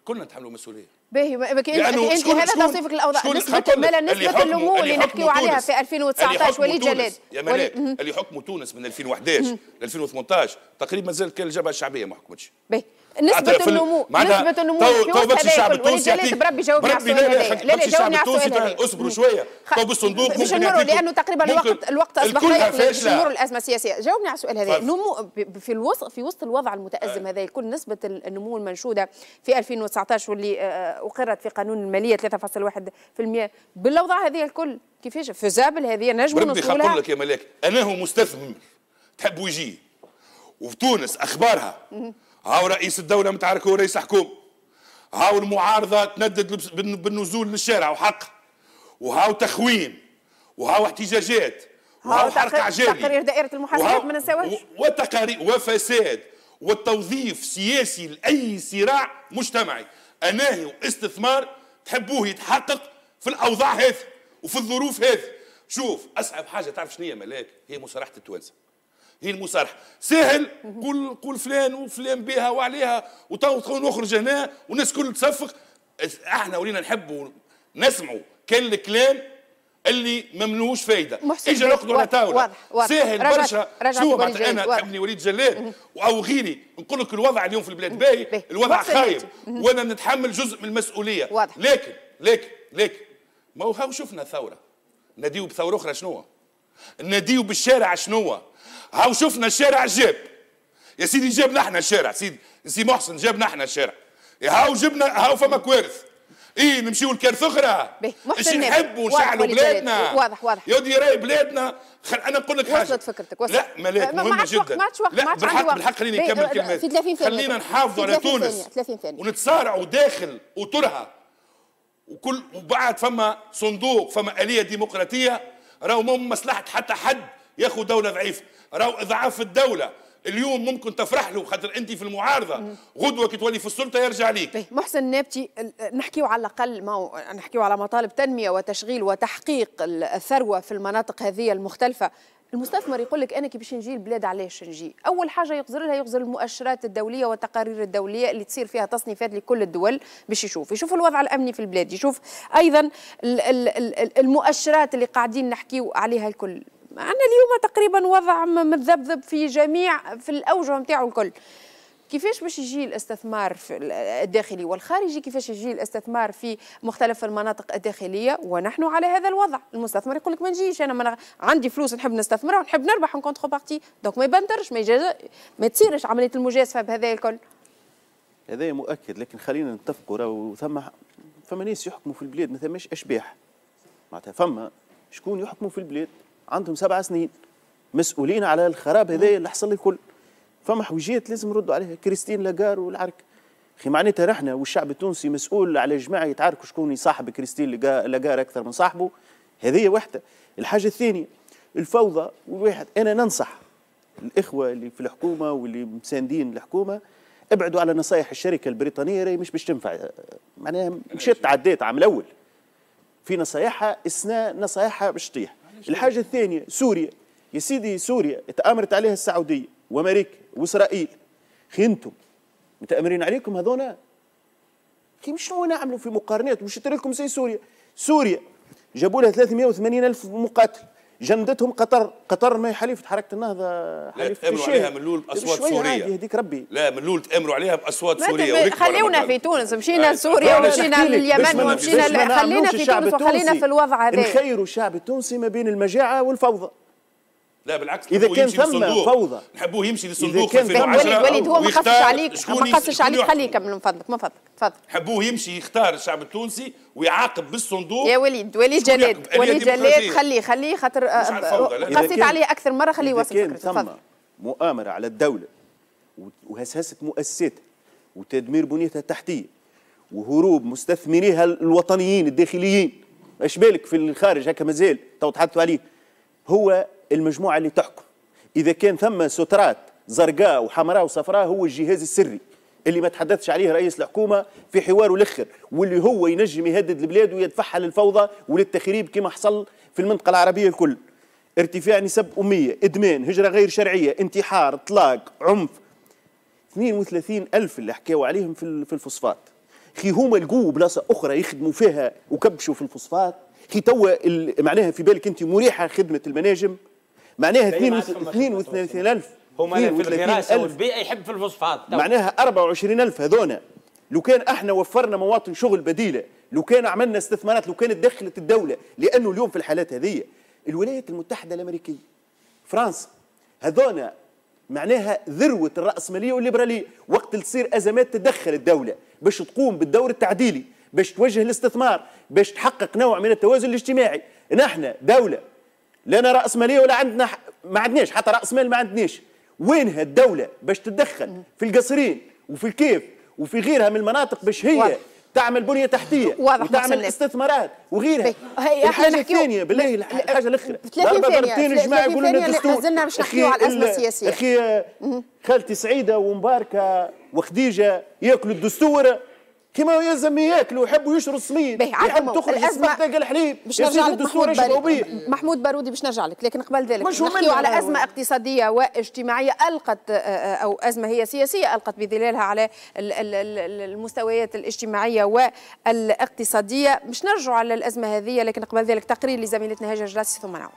كنا نتحملوا مسؤولية. باهي انت انت هذا توصيفك الأوضاع. نسبه مالا نسبه النمو اللي نحكيو عليها في 2019 وليد جلال يا ملاك اللي حكموا تونس من 2011 ل 2018 تقريبا مازال كان الجبهة الشعبية ما حكمتش. باهي نسبة النمو نسبة النمو في وسط الشعب التونسي وليد بربي جاوبني على السؤال هذا. لا لا جاوبني على السؤال اصبروا شوية. تو بالصندوق مش نمروا لأنه تقريبا الوقت الوقت أصبح مش نمروا الأزمة السياسية. جاوبني على السؤال هذا. نمو في الوسط في وسط الوضع المتأزم هذا يكون نسبة النمو المنشودة في 2019 واللي أقرت في قانون المالية 3.1% بالأوضاع هذه الكل كيفاش؟ فيزابل هذه نجم نوصلوا لها لك يا ملاك أنا هو مستثمر تحب يجي وفي تونس أخبارها. هاو رئيس الدولة متعارك هو رئيس حكومة هاو المعارضة تندد بالنزول للشارع وحق. وهاو تخوين. وهاو احتجاجات. وهاو حرق عجالي تقرير دائرة المحاسبات ما نساوهش وتقارير وفساد وتوظيف سياسي لأي صراع مجتمعي. أناهي واستثمار تحبوه يتحقق في الأوضاع هذه وفي الظروف هذه. شوف أصعب حاجة تعرف شنو هي ملاك؟ هي مصارحة التوانسة. هي المصارحة. سهل قول قول فلان وفلان بها وعليها وتو نخرج هنا والناس كل تصفق. إحنا ولينا نحبوا نسمعوا كان الكلام اللي ما منوش فايده اجى على طاوله ساهل برشا. شو معناتها أنا تحبني وليد جلال. أو غيري نقول لك الوضع اليوم في البلاد باهي الوضع خايب. وأنا نتحمل جزء من المسؤولية. واضح. لكن لكن لكن ما هو شفنا ثوره ناديو بثورة أخرى شنو ناديو بالشارع شنو هاو شفنا الشارع جاب. يا سيدي جابنا إحنا الشارع سيدي سي محسن جابنا إحنا الشارع. هاو جبنا هاو فما كوارث. إيه نمشيو لكارثة أخرى نافع. نحبوا نشعلوا. بلادنا واضح- واضح. يا ودي راي بلادنا خل... أنا نقول لك حاجة وصلت فكرتك، وصلت. لا ملاك مهمة عادش وقت- جدا ما عادش وقت، ما عادش بالحق وقت. بالحق خليني نكمل في كلمات 30 ثانية. خلينا في نحافظوا على 30 تونس ثانية، 30 ثانية. ونتصارعوا داخل وترها وكل وبعد فما صندوق فما آلية ديمقراطية راهو مو من مصلحة حتى حد ياخذ دولة ضعيفة راهو إضعاف الدولة اليوم ممكن تفرح له خاطر أنت في المعارضة. غدوة كي تولي في السلطة يرجع ليك. باهي، محسن نابتي نحكيو على الأقل ما نحكيو على مطالب تنمية وتشغيل وتحقيق ال- الثروة في المناطق هذه المختلفة. المستثمر يقول لك أنا كي باش نجي البلاد علاش نجي؟ أول حاجة يغزر لها يغزر المؤشرات الدولية والتقارير الدولية اللي تصير فيها تصنيفات لكل الدول باش يشوف. يشوف الوضع الأمني في البلاد يشوف أيضا ال- ال- ال- المؤشرات اللي قاعدين نحكيو عليها الكل. معنا اليوم تقريبا وضع متذبذب في جميع في الأوجه نتاعو الكل. كيفاش باش يجي الاستثمار في ال- الداخلي؟ والخارجي كيفاش يجي الاستثمار في مختلف المناطق الداخلية؟ ونحن على هذا الوضع. المستثمر يقول لك ما نجيش أنا ما نغ- عندي فلوس نحب نستثمرها ونحب نربح من contrepartie donc ما يبندرش ما يجاز ما تصيرش عملية المجازفة بهذا الكل. هذا مؤكد لكن خلينا نتفقوا راهو. ثم فما ناس يحكموا في البلاد ما ثماش أشباح. معناتها فما شكون يحكموا في البلاد؟ عندهم سبع سنين مسؤولين على الخراب هذا اللي حصل الكل. فما حويجات لازم نردوا عليها. كريستين لاغار والعرك. أخي معناتها نحن والشعب التونسي مسؤول على جماعة يتعاركوا شكون يصاحب كريستين لاغار أكثر من صاحبه. هذه واحدة الحاجة الثانية الفوضى والواحد. أنا ننصح الإخوة اللي في الحكومة واللي مساندين الحكومة ابعدوا على نصائح الشركة البريطانية راهي مش باش تنفع. معناها مشيت تعديت عام الأول. في نصايحها إثناء نصايحها باش تطيح. الحاجة الثانية سوريا. يا سيدي سوريا تآمرت عليها السعودية وأمريكا وإسرائيل. خي أنتم متآمرين عليكم هذونا؟ كي شنو نعملوا في مقارنات مش لكم زي سوريا. سوريا جابوا لها 380 ألف مقاتل. جندتهم قطر قطر ما هي حليفة حركة النهضة حليفة تأمروا الشيعة. عليها من الأول بأصوات بشوية سورية. عادي يهديك ربي لا من الأول تأمروا عليها بأصوات سورية خليونا في. تونس مشينا لسوريا باش ومشينا لليمن ومشينا خلينا في تونس وخلينا. في الوضع هذا نخيروا الشعب التونسي ما بين المجاعة والفوضى لا بالعكس إذا نحبوه كان يمشي ثم. فوضى. نحبوه يمشي للصندوق كان في ثم- 2010 وليد وليد هو ما قصش عليك ما قصش عليك. خليه يكمل من فضلك من فضلك. تفضل. حبوه يمشي يختار الشعب التونسي ويعاقب بالصندوق. يا وليد وليد جلاد وليد جلاد. خليه خليه خاطر قصيت كان- عليه أكثر مرة خليه يوصل كان فكرته. ثم تفضل. مؤامرة على الدولة وهساسة مؤسساتها وتدمير بنيتها التحتية وهروب مستثمريها الوطنيين الداخليين. إيش بالك في الخارج؟ هكا مازال تو تحدثوا عليه. هو المجموعة اللي تحكم. إذا كان ثم سترات زرقاء وحمراء وصفراء هو الجهاز السري اللي ما تحدثش عليه رئيس الحكومة في حواره الأخر واللي هو ينجم يهدد البلاد ويدفعها للفوضى وللتخريب كما حصل في المنطقة العربية الكل. ارتفاع نسب أمية إدمان هجرة غير شرعية انتحار طلاق عنف. 32 ألف اللي حكاوا عليهم في ال- في الفوسفات. خي هما لقوا بلاصة أخرى يخدموا فيها وكبشوا في الفوسفات. خي توا معناها في بالك أنت مريحة خدمة المناجم. معناها زي ما عندكم 32 ألف. هما في الدراسه والبيئه يحب في الفوسفات. معناها 24 ألف هذونا. لو كان إحنا وفرنا مواطن شغل بديلة لو كان عملنا استثمارات لو كانت دخلت الدولة لأنه اليوم في الحالات هذه الولايات المتحدة الأمريكية فرنسا هذونا معناها ذروة الرأسمالية والليبرالية. وقت اللي تصير أزمات تدخل الدولة باش تقوم بالدور التعديلي باش توجه الاستثمار باش تحقق نوع من التوازن الاجتماعي. نحن دولة لا راسماليه ولا عندنا ما عندناش. حتى رأس مال ما عندناش. وينها الدولة باش تتدخل؟ في القصرين وفي الكيف وفي غيرها من المناطق باش هي واضح. تعمل بنية تحتية واضح وتعمل محسن. استثمارات وغيرها. هي الحاجة الثانية بالله الحاجة الأخرى. ب 30 ضربة ثانية، ضربتين ب جماعة 30 يقولوا لنا دستور لازلنا باش أخي نحكيو على الأزمة ال- السياسية. أخي خالتي سعيدة ومباركة وخديجة يأكلوا الدستور. كما يلزم ياكلوا يحبوا يشروا السميد باهي على يحب العموم تخرج الأزمة تلقى الحليب باش نرجع الدستور محمود يشبعوا بارودي بيه محمود بارودي باش نرجع لك. لكن قبل ذلك نحكيو على. أزمة اقتصادية واجتماعية ألقت آه، آه، أو أزمة هي سياسية ألقت بظلالها على ال- ال- ال- المستويات الاجتماعية والإقتصادية. باش نرجعوا على الازمه هذه لكن قبل ذلك تقرير لزميلتنا هاجر جلاسي ثم نعود.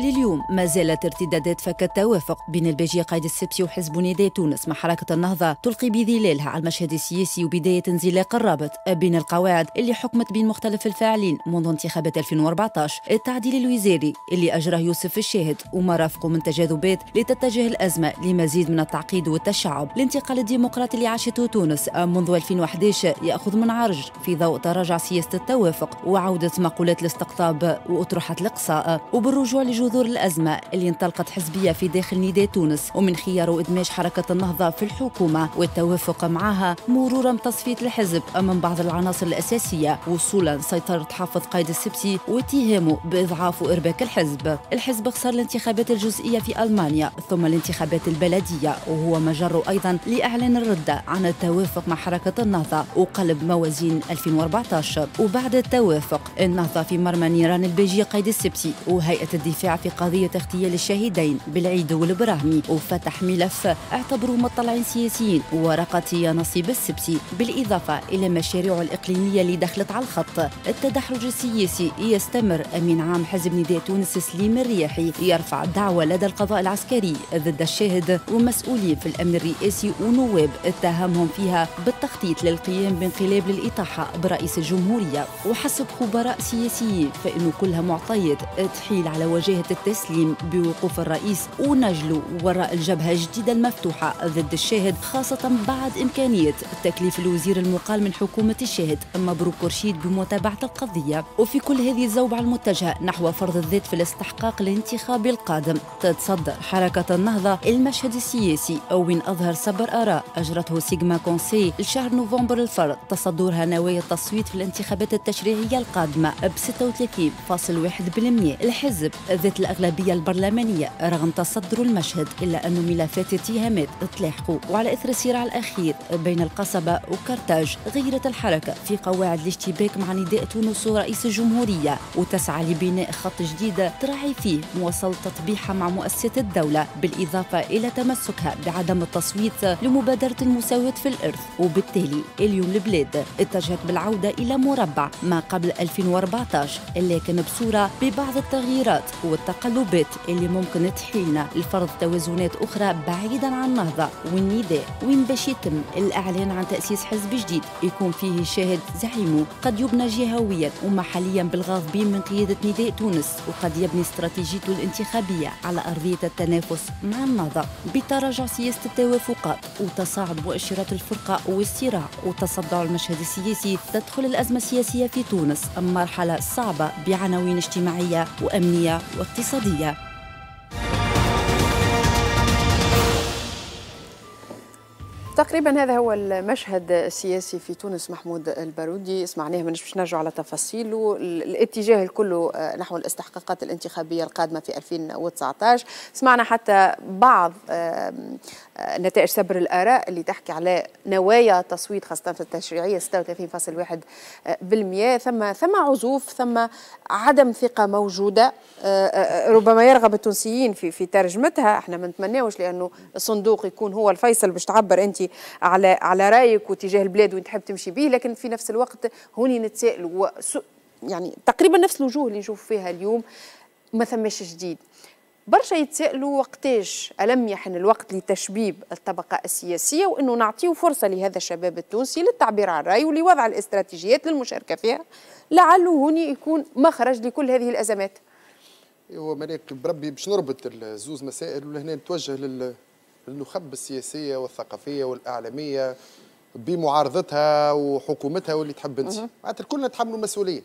لليوم. ما زالت ارتدادات فك التوافق بين الباجي قائد السبسي وحزب نداء تونس مع حركة النهضة تلقي بظلالها على المشهد السياسي وبداية انزلاق الرابط بين القواعد اللي حكمت بين مختلف الفاعلين منذ انتخابات 2014 التعديل الوزاري اللي أجراه يوسف الشاهد وما رافقه من تجاذبات لتتجه الأزمة لمزيد من التعقيد والتشعب. الانتقال الديمقراطي اللي عاشته تونس منذ 2011 يأخذ منعرج في ضوء تراجع سياسة التوافق وعودة مقولات الاستقطاب وأطروحة الإقصاء. وبالرجوع لجذور الأزمة اللي انطلقت حزبية في داخل نداء تونس ومن خيار إدماج حركة النهضة في الحكومة والتوافق معها مرورا بتصفية الحزب من بعض العناصر الأساسية وصولا لسيطرة حافظ قائد السبسي واتهامه بإضعاف وإرباك الحزب. الحزب خسر الانتخابات الجزئية في ألمانيا ثم الانتخابات البلدية وهو مجر أيضا لإعلان الردة عن التوافق مع حركة النهضة وقلب موازين 2014 وبعد التوافق النهضة في مرمى نيران الباجي قائد السبسي وهيئة الدفاع في قضية اغتيال الشهيدين بلعيد والبراهمي وفتح ملف اعتبروه مطلعين سياسيين ورقة نصيب السبسي بالإضافة إلى مشاريعه الإقليمية اللي دخلت على الخط التدحرج السياسي يستمر أمين عام حزب نداء تونس سليم الرياحي يرفع دعوة لدى القضاء العسكري ضد الشاهد ومسؤولين في الأمن الرئاسي ونواب اتهمهم فيها بالتخطيط للقيام بانقلاب للإطاحة برئيس الجمهورية. وحسب خبراء سياسيين فإنه كلها معطيات تحيل على وجاهة التسليم بوقوف الرئيس ونجلو وراء الجبهة الجديدة المفتوحة ضد الشاهد خاصة بعد إمكانية تكليف الوزير المقال من حكومة الشاهد مبروك رشيد بمتابعة القضية. وفي كل هذه الزوبعة المتجهة نحو فرض الذات في الاستحقاق الانتخابي القادم تتصدر حركة النهضة المشهد السياسي وين أظهر سبر آراء أجرته سيجما كونساي لشهر نوفمبر الفارط. تصدرها نوايا التصويت في الانتخابات التشريعية القادمة ب 36.1% الحزب ذات الأغلبية البرلمانية رغم تصدر المشهد إلا أن ملفات اتهامات تلاحقوا وعلى إثر الصراع الأخير بين القصبة وقرطاج غيرت الحركة في قواعد الاشتباك مع نداء تونس ورئيس الجمهورية وتسعى لبناء خط جديد تراعي فيه مواصلة تطبيعها مع مؤسسات الدولة بالإضافة إلى تمسكها بعدم التصويت لمبادرة المساواة في الإرث وبالتالي إليوم البلاد اتجهت بالعودة إلى مربع ما قبل 2014 لكن بصورة ببعض التغييرات والتقلبات اللي ممكن تحيلنا لفرض توازنات أخرى بعيدا عن النهضة والنداء. وين باش يتم الإعلان عن تأسيس حزب جديد؟ يكون فيه شاهد زعيمه قد يبنى جهويا ومحليا بالغاضبين من قيادة نداء تونس وقد يبني استراتيجيته الانتخابية على أرضية التنافس مع النهضة. بتراجع سياسة التوافقات وتصاعد مؤشرات الفرقة والصراع وتصدع المشهد السياسي تدخل الأزمة السياسية في تونس. مرحلة صعبة بعناوين اجتماعية وأمنية واقتصادية تقريبا هذا هو المشهد السياسي في تونس محمود البارودي. سمعناه مش باش نرجع على تفاصيله. الاتجاه الكل نحو الاستحقاقات الانتخابية القادمة في 2019 سمعنا حتى بعض نتائج سبر الآراء اللي تحكي على نوايا تصويت خاصة في التشريعية 36.1% ثم ثم عزوف ثم عدم ثقة موجودة. ربما يرغب التونسيين في في ترجمتها. إحنا ما نتمناوش لأنه الصندوق يكون هو الفيصل باش تعبر أنت على على رأيك واتجاه البلاد وين تحب تمشي به لكن في نفس الوقت هوني نتسائلوا يعني تقريبا نفس الوجوه اللي نشوف فيها اليوم ما ثماش جديد. برشا يتسائلوا وقتاش ألم يحن الوقت لتشبيب الطبقة السياسية وأنه نعطيه فرصة لهذا الشباب التونسي للتعبير عن رأيه ولوضع الاستراتيجيات للمشاركة فيها لعله هوني يكون مخرج لكل هذه الأزمات. هو ملاك بربي باش نربط الزوز مسائل ولهنا نتوجه لل للنخب السياسية والثقافية والإعلامية بمعارضتها وحكومتها واللي تحب انت معناتها الكل نتحملوا المسؤولية.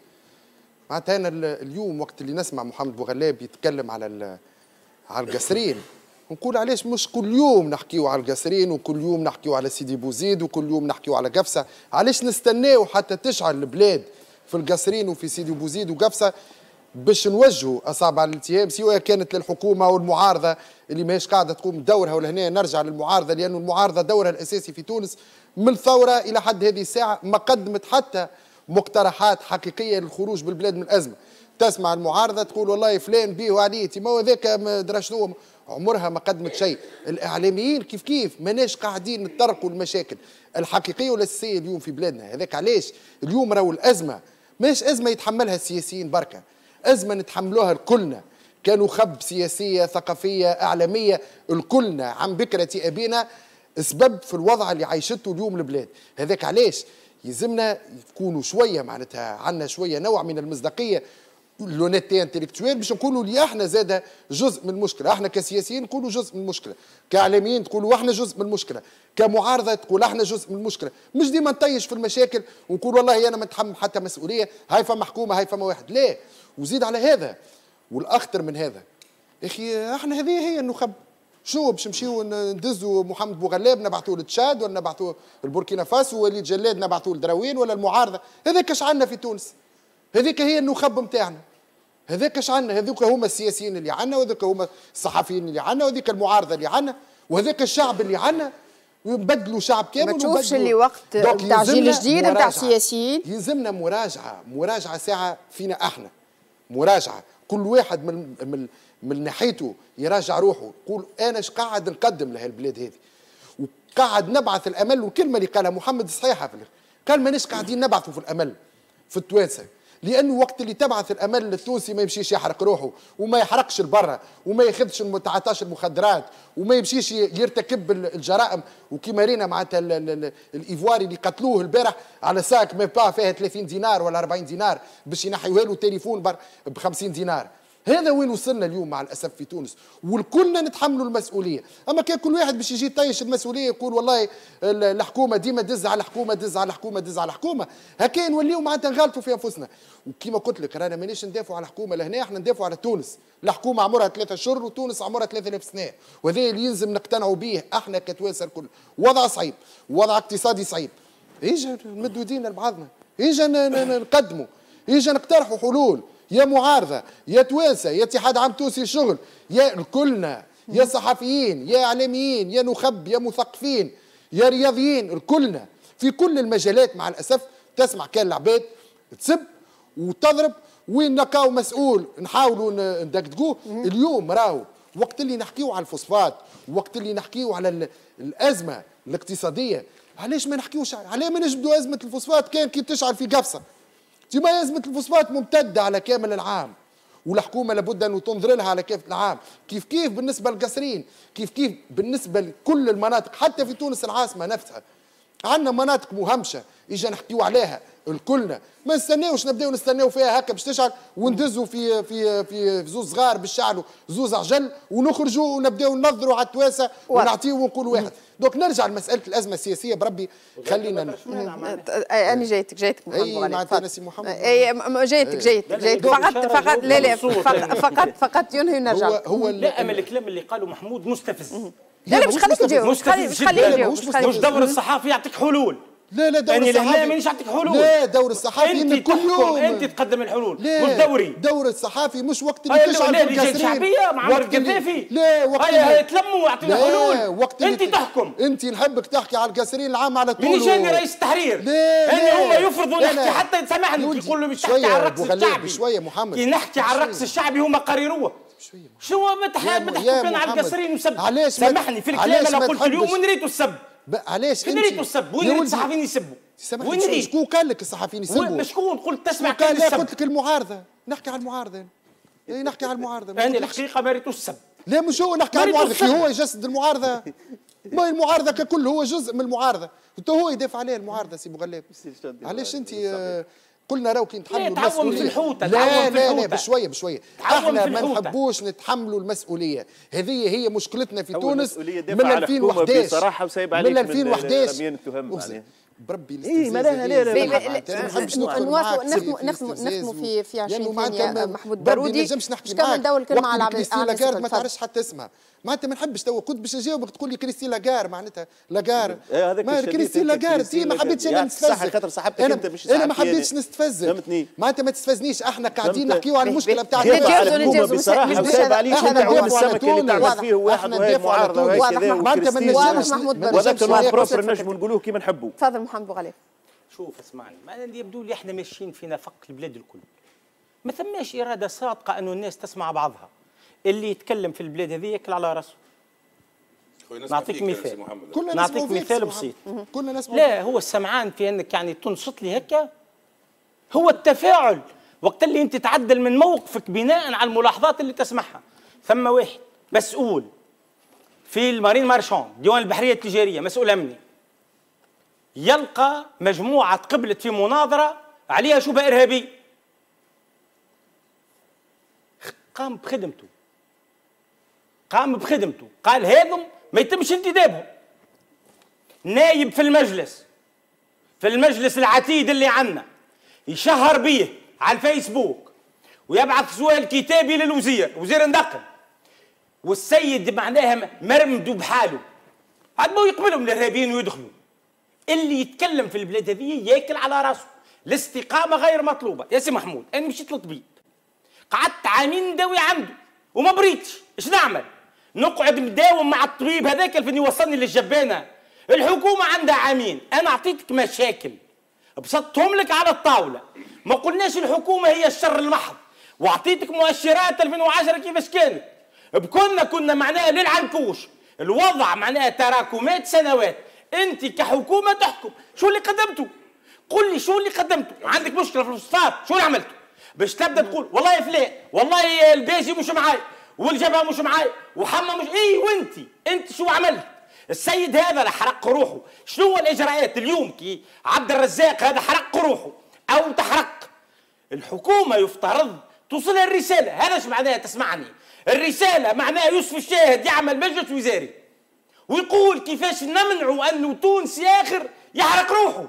معناتها أنا اليوم وقت اللي نسمع محمد بوغلاب يتكلم على على القصرين نقول علاش مش كل يوم نحكيو على القصرين وكل يوم نحكيو على سيدي بوزيد وكل يوم نحكيو على قفصة؟ علاش نستناو حتى تشعل البلاد في القصرين وفي سيدي بوزيد وقفصة؟ باش نوجهوا اصابع الاتهام سواء كانت للحكومة والمعارضه اللي ماهيش قاعدة تقوم بدورها ولهنا نرجع للمعارضة لأنه المعارضة دورها الأساسي في تونس من الثوره إلى حد هذه الساعة ما قدمت حتى مقترحات حقيقية للخروج بالبلاد من الأزمة. تسمع المعارضة تقول والله فلان بيه وعليه ما هو ذاك درا عمرها ما قدمت شيء. الإعلاميين كيف كيف؟ ماناش قاعدين نتطرقوا المشاكل الحقيقية والاساسيه اليوم في بلادنا. هذاك علاش؟ اليوم راهو الأزمة ماهيش أزمة يتحملها السياسيين بركة. أزمة نتحملوها كلنا كنخب سياسية ثقافية إعلامية الكلنا. عن بكرة أبينا سبب في الوضع اللي عايشته اليوم البلاد. هذاك علاش؟ يلزمنا يكونوا شوية معناتها عندنا شوية نوع من المصداقية. لونيتي انتلكتويل باش نقولوا اللي إحنا زاد جزء من المشكلة. إحنا كسياسيين نقولوا جزء من المشكلة. كإعلاميين تقولوا إحنا جزء من المشكلة. كمعارضة تقول إحنا جزء من المشكلة. مش ديما نطيش في المشاكل ونقول والله أنا ما نتحمل حتى مسؤولية. هاي فما حكومة هاي فما واحد. لا. وزيد على هذا والأخطر من هذا. أخي إحنا هذه هي النخب. شو باش نمشيو ندزوا محمد بوغلاب نبعثوه لتشاد ولا نبعثوه لبوركينا فاسو وليد جلاد نبعثوه لدراوين ولا المعارضة. هذاك اش عندنا في تونس؟ هذيك هي النخب نتاعنا هذاك اش عندنا؟ هذوك هما السياسيين اللي عندنا وهذوك هما الصحفيين اللي عندنا وهذيك المعارضة اللي عندنا وهذاك الشعب اللي عندنا. ونبدلوا شعب كامل ما تشوفش اللي وقت نتاع جيل جديد نتاع مراجعة. سياسيين؟ يلزمنا مراجعة. مراجعة ساعة فينا إحنا. مراجعة. كل واحد من من من ناحيته يراجع روحه. يقول أنا إيش قاعد نقدم لهالبلاد هذه؟ وقاعد نبعث الأمل والكلمة اللي قالها محمد صحيحه في الآخر. قال قاعدين نبعثوا في الأمل؟ في التوانسة. لأنه وقت اللي تبعث الأمل للتونسي ما يمشيش يحرق روحه وما يحرقش البرة وما ياخذش الم- تعاطاش المخدرات وما يمشيش يرتكب ال- الجرائم. وكيما رينا معناتها ال- ال- ال- الـ Ivoirien اللي قتلوه البارح على sac ما با فيها 30 دينار ولا 40 دينار باش ينحيوها له تليفون ب 50 دينار. هذا وين وصلنا اليوم مع الأسف في تونس؟ والكلنا نتحملوا المسؤولية. أما كان كل واحد باش يجي يطيش المسؤولية يقول والله ال- الحكومة ديما دز على الحكومة دز على الحكومة دز على الحكومة. هكا نوليو معناتها نغلطوا في أنفسنا. وكما قلت لك رانا مانيش ندافعوا على الحكومة لهنا إحنا ندافعوا على تونس. الحكومة عمرها ثلاثة شهور وتونس عمرها 3000 سنة. وهذا اللي يلزم نقتنعوا به إحنا كتوانسة الكل. وضع صعيب وضع اقتصادي صعيب. اجا نمدوا ايدينا لبعضنا. اجا نقدموا. اجا نقترحوا حلول. يا معارضة يا توانسة يا اتحاد عام تونسي للشغل يا الكلنا يا صحفيين يا إعلاميين يا نخب يا مثقفين يا رياضيين الكلنا في كل المجالات مع الأسف تسمع كان العباد تسب وتضرب وين نلقاو مسؤول نحاولوا ندقدقوه. اليوم راهو وقت اللي نحكيو على الفوسفات وقت اللي نحكيو على ال- الأزمة الاقتصادية علاش ما نحكيوش علاه ما نجبدوا أزمة الفوسفات؟ كان كي تشعل في قفصة. ديما أزمة الفوسفات ممتدة على كامل العام والحكومة لابد أن تنظر لها على كافة العام. كيف كيف بالنسبة للقصرين كيف كيف بالنسبة لكل المناطق حتى في تونس العاصمة نفسها. عندنا مناطق مهمشة إجا نحكيو عليها الكلنا. ما نستناوش نبدأو نستناو فيها هكا باش تشعل وندزوا في في في زوز صغار باش يشعلوا زوز عجل ونخرجوا ونبدأو ننظروا على التوانسة ونعطيو ونقول واحد. donc نرجع لمسألة الأزمة السياسية بربي خلينا ن- أنا جايتك جايتك محمد معناتها سي محمد. أي جايتك. جايتك جايتك. فقط فقط لا لا فقط. فقط ينهي ونرجع هو هو لا أما الكلام اللي قاله محمود مستفز. لا لا مش خليك تجاوب مش خلي- مش خليه يجاوب مش. دور الصحافي يعطيك حلول. لا لا دور يعني الصحافي. مانيش نعطيك حلول. لا دور الصحافي أنت كل يوم. أنت تقدم الحلول. لا مش دوري. دور الصحافي مش وقت اللي تشعل لا في لجان القصرين شعبية مع عمر اللي- القذافي. لا وقت هاي هاي اللي- تلموا واعطينا لا حلول. وقت اللي انت تحكم. أنت نحبك تحكي على القصرين العام على طول ماني جاني رئيس التحرير؟ لا إني لا. هما يفرضوا نحكي. حتى سامحني يقول له مش تحكي على الرقص الشعبي. شوية محمد. كي نحكي على الرقص الشعبي هما قرروه شو ما تحكي كان على القصرين وسب؟ سامحني في الكلام اللي ما قلت اليوم ريتوا السب. علاش انت؟ ريتوا السب وين ريت الصحفيين يسبوا؟ وين ريت شكون قال لك الصحفيين يسبوا. وين- شكون قلت تسمع قال كان لا قلت لك المعارضة. نحكي على المعارضة. اي نحكي على المعارضة. أنا. الحقيقة ما ريتوا السب لا مش هو نحكي على المعارضة. كي. هو يجسد المعارضة. ما المعارضة ككل هو جزء من المعارضة. انت هو يدافع عليه المعارضة سي مغلاب علاش أنت قلنا راهو كي نتحملوا لا، تعاون في المسؤوليه الحوتة، لا لا لا. بشوية بشوية إحنا ما. نحبوش نتحملوا المسؤولية هذه هي مشكلتنا في تونس من على الحكومة 2011 بصراحة وسايب من عليك من 2011 رميان التهم أقسم. معناها. بربي إيه، ما لها- لا- لا- لا- بي- معناتها ما لا- نحبش ن- ندخل نواصل- معاك نختموا في نختموا في في لأنه 20 معناتها ثانية ما- محمود بربي بارودي نجمش نحكي معاك. دور الكلمة وقت على كريستين السفر. ما. تعرفش حتى اسمها معناتها ما نحبش تو كنت باش نجاوبك تقول لي كريستين لاغار معناتها لاغار إيه، هذاك ما كريستين لاغارد كريستين هي ما حبيتش أنا. يا صح، نستفزك خاطر صاحبتك أنا أنت مش أنا ما حبيتش أنا. نستفزك فهمتني. معناتها ما تستفزنيش إحنا قاعدين. نحكيو على المشكلة بصراحة مش- مش وسايب عليك أنت واضح. والسمك اللي. تعمل فيه واحد وهي ندافعوا على معارضة وهي تونس. كذا واضح. معناتها ما نجمش ما. وهذاك. نوع بروفر. نجموا نقولوه كيما نحبوا تفضل محمد بوغالي شوف اسمعني ما أنا يبدو لي إحنا ماشيين في نفق البلاد الكل. ما ثماش إرادة صادقة انه الناس تسمع بعضها. اللي يتكلم في البلاد هذه ياكل على راسه. نعطيك مثال. نعطيك مثال سي بسيط. كلنا نسمعوا لا هو السمعان في إنك يعني تنصت لي هكا. هو التفاعل. وقت اللي أنت تعدل من موقفك بناء على الملاحظات اللي تسمعها. ثم واحد مسؤول. في المارين مارشون ديوان البحرية التجارية مسؤول أمني. يلقى مجموعة قبلت في مناظره عليها شبهة ارهابي قام بخدمته. قام بخدمته. قال هذم ما يتمش انتدابهم. نايب في المجلس. في المجلس العتيد اللي عندنا. يشهر به على الفيسبوك. ويبعث سؤال كتابي للوزير. وزير النقل والسيد معناها مرمدو بحاله. عاد ما يقبلهم الإرهابيين ويدخلوا. اللي يتكلم في البلاد هذه ياكل على راسه. الاستقامة غير مطلوبة. يا سي محمود أنا مشيت للطبيب. قعدت عامين نداوي عنده وما بريتش. إيش نعمل؟ نقعد مداوم مع الطبيب هذاك اللي يوصلني للجبانة. الحكومة عندها عامين. أنا أعطيتك مشاكل. بسطتهم لك على الطاولة. ما قلناش الحكومة هي الشر المحض. وأعطيتك مؤشرات 2010 كيفاش كانت. بكنا كنا معناها للعنكوش. الوضع معناها تراكمات سنوات. انت كحكومة تحكم. شو اللي قدمته؟ قل لي شو اللي قدمته. عندك مشكلة في الفوسفات شو اللي عملته؟ باش تبدأ تقول والله فلان والله البيجي مش معاي والجبهة مش معاي وحما مش. اي وانت؟ انت شو عملت؟ السيد هذا اللي حرق روحه. شنو الإجراءات اليوم كي عبد الرزاق هذا حرق روحه أو تحرق؟ الحكومة يفترض توصلها الرسالة. هذا إيش معناها تسمعني؟ الرسالة معناها يوسف الشاهد يعمل مجلس وزاري. ويقول كيفاش نمنعوا انه تونسي آخر يحرق روحه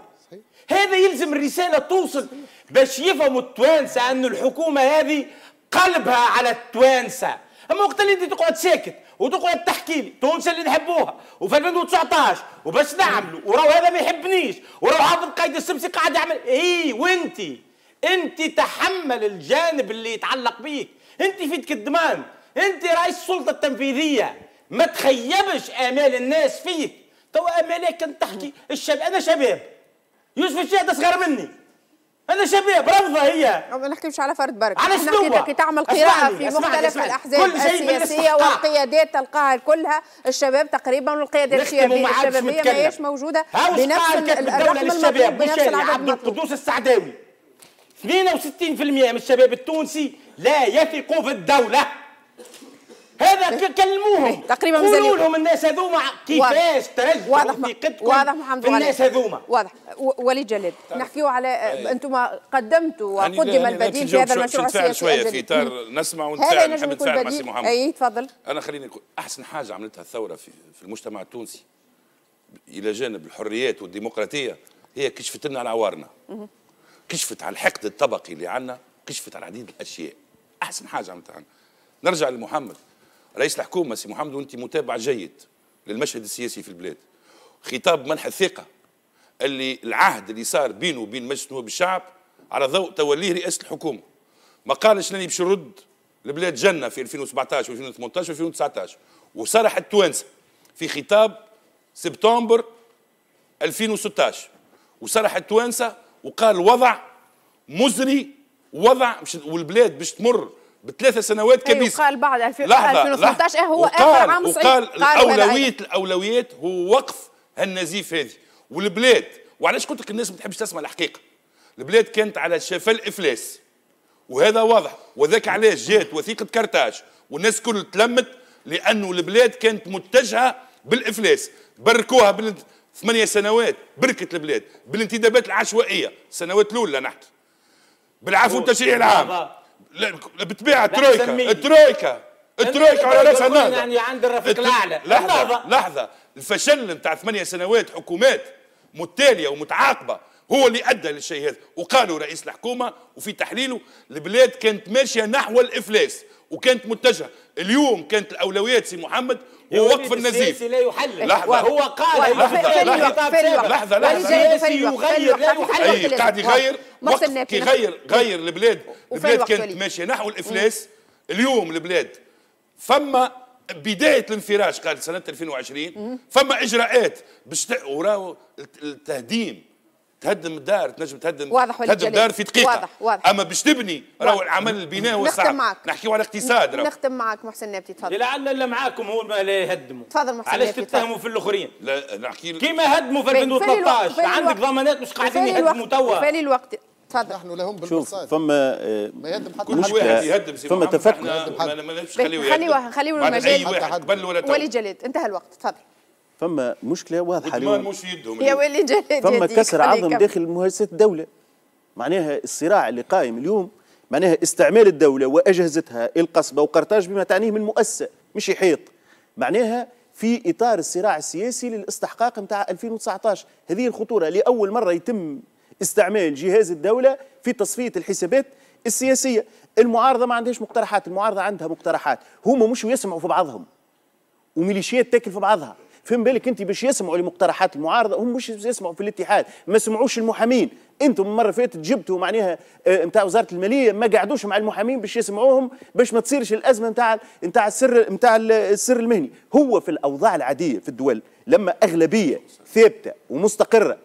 هذا يلزم الرسالة توصل باش يفهموا التوانسة انه الحكومة هذه قلبها على التوانسة. أما وقت اللي تقعد ساكت وتقعد تحكي لي تونس اللي نحبوها وفي 2019 وباش نعملوا وراو هذا ما يحبنيش وراو حافظ قايد السمسي قاعد يعمل. إي وأنت أنت تحمل الجانب اللي يتعلق بيك. أنت في يدك الضمان أنت رئيس السلطة التنفيذية. ما تخيبش آمال الناس فيك. تو امالك كنت تحكي الشباب. أنا شباب. يوسف الشاهد اصغر مني. أنا شباب. رفضه هي. ما نحكيش على فرد برك. على شنو؟ حكينا كي تعمل اسمعني، في مختلف السياسية بالاستحقاق. والقيادات تلقاها كلها. الشباب تقريبا والقيادات نختموا الشبابية ما عادش الشبابية ما نتكلم. هيش موجودة. هاو بنفس قال ال- كاتب الدولة الرقم للشباب؟ مشاري عبد القدوس السعداوي. 62% من الشباب التونسي لا يثق في الدولة. هذا كلموهم. تقريبا قولوا لهم الناس هذوما. كيفاش ترجعوا واضح ثقتكم واضح محمد في الناس. هذوما؟ واضح. وليد جلال نحكيو على أنتم قدمتوا يعني وقدم لا- البديل في هذا المشروع السياسي شوية. في. اطار نسمع ونتفاعل نحب يكون نتفاعل مع محمد. أي تفضل. أنا خليني نقول أحسن حاجة عملتها الثورة في في المجتمع التونسي إلى جانب الحريات والديمقراطية هي كشفت لنا على عوارنا. كشفت على الحقد الطبقي اللي عندنا كشفت على عديد الأشياء. أحسن حاجة عملتها عنا. نرجع لمحمد. رئيس الحكومة سي محمد وانت متابع جيد للمشهد السياسي في البلاد. خطاب منح الثقة اللي العهد اللي صار بينه وبين مجلس نواب الشعب على ضوء توليه رئاسة الحكومة. ما قالش انني باش نرد البلاد جنة في 2017 و2018 و2019 وصرح التوانسة في خطاب سبتمبر 2016 وصرح التوانسة وقال الوضع مزري وضع والبلاد باش تمر. بثلاثة سنوات أيوة، كبيسة. قال بعد 2000 لحظة 2018 لحظة. هو وقال آخر عام صعيب. وقال أيضا. الأولويات هو وقف هالنزيف هذه. والبلاد وعلاش قلت لك الناس ما تحبش تسمع الحقيقة؟ البلاد كانت على شفا الإفلاس. وهذا واضح. وذاك علاش جات وثيقة كرتاج. والناس كل تلمت لأنه البلاد كانت متجهة بالإفلاس. بركوها بال ثمانية سنوات. بركت البلاد. بالانتدابات العشوائية. السنوات الأولى نحكي. بالعفو التشريعي العام. لا الترويكا تسميه. الترويكا الترويكا على راسها تقول النهضة يعني عند الرفيق الت- الأعلى. لحظة النهضة. لحظة الفشل نتاع ثمانية سنوات حكومات متتالية ومتعاقبة هو اللي أدى للشيء هذا وقالوا رئيس الحكومة وفي تحليله البلاد كانت ماشية نحو الإفلاس وكانت متجهة اليوم كانت الأولويات سي محمد يا هو وليد وقف النزيف لا يحلل لحظة. هو قال. لحظة،. لحظة. لحظة، لحظة. يغير لا الوقت. يحلل اي قاعد يغير وقت كي غير غير البلاد البلاد كانت. ماشيه نحو الإفلاس اليوم البلاد فما بداية الانفراج قال سنة 2020 فما إجراءات باش وراو الت- التهديم تهدم الدار تنجم تهدم واضح تهدم جلال. دار في دقيقه واضح، واضح. اما باش تبني راهو. العمل البناء هو نختم معك. نحكيو على اقتصاد راهو نختم معك محسن نابتي تفضل لعل اللي معاكم هو ما لا يهدموا تفضل محسن علاش تتهموا في الاخرين لا نحكي كيما هدموا في في- في الوقت- 2013 في الوقت- عندك ضمانات مش قاعدين يهدموا توا وفالي الوقت تفضل نحن لهم شوف بالمرصاد فما آه، ما يهدم حتى كل حد. واحد يهدم سي فما تفكك. ما. خليه بعد المجال اي واحد حد. قبل ولا ولي جليل انتهى الوقت تفضل فما مشكلة واضحه اليوم مش في يدهم يا. ولي فما كسر عظم. داخل مؤسسات الدولة. معناها الصراع اللي قائم اليوم معناها استعمال الدولة وأجهزتها القصبة وقرطاج بما تعنيه من مؤسسة مش يحيط. معناها في إطار الصراع السياسي للاستحقاق نتاع 2019 هذه الخطورة لأول مرة يتم استعمال جهاز الدولة في تصفية الحسابات السياسية. المعارضة ما عندهاش مقترحات المعارضة عندها مقترحات. هم مش يسمعوا في بعضهم. وميليشيات تاكل في بعضها. فهم بالك انت باش يسمعوا لمقترحات المعارضة؟ هم مش يسمعوا في الاتحاد ما سمعوش المحامين. أنتم المره فاتت جبتوا معناها نتاع وزارة المالية ما قعدوش مع المحامين باش يسمعوهم باش ما تصيرش الأزمة نتاع نتاع السر نتاع السر المهني. هو في الأوضاع العادية في الدول لما أغلبية ثابتة ومستقرة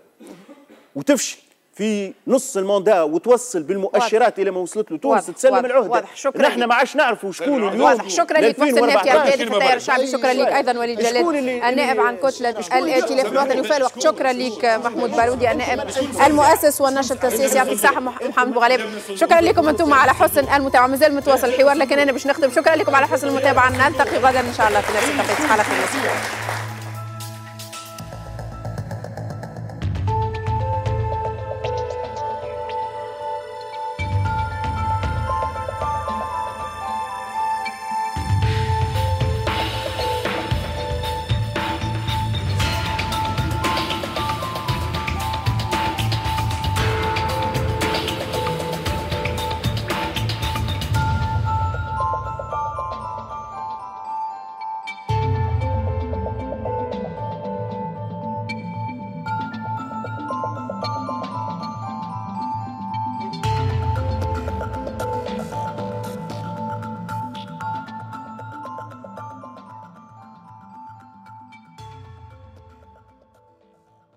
وتفشل في نص الموندا وتوصل بالمؤشرات إلى ما وصلت له. تونس واضح، تسلم واضح، العهدة. واضح. شكرا نحن. ما عادش نعرفوا شكون اليوم واضح. شكرا لك. محسن نافي 2014. القيادي في التيار الشعبي شكرا لك أيضا وليد جلال. النائب عن كتلة الائتلاف الوطني وفاء الوقت شكرا لك. محمود بارودي النائب المؤسس والناشط السياسي يعطيك الصحه مح- محمد بوغليب شكرا لكم أنتم على حسن المتابعة. مازال متواصل الحوار لكن أنا باش نختم. شكرا لكم على حسن المتابعة. نلتقي غدا إن شاء الله في نفس التوقيت حلقة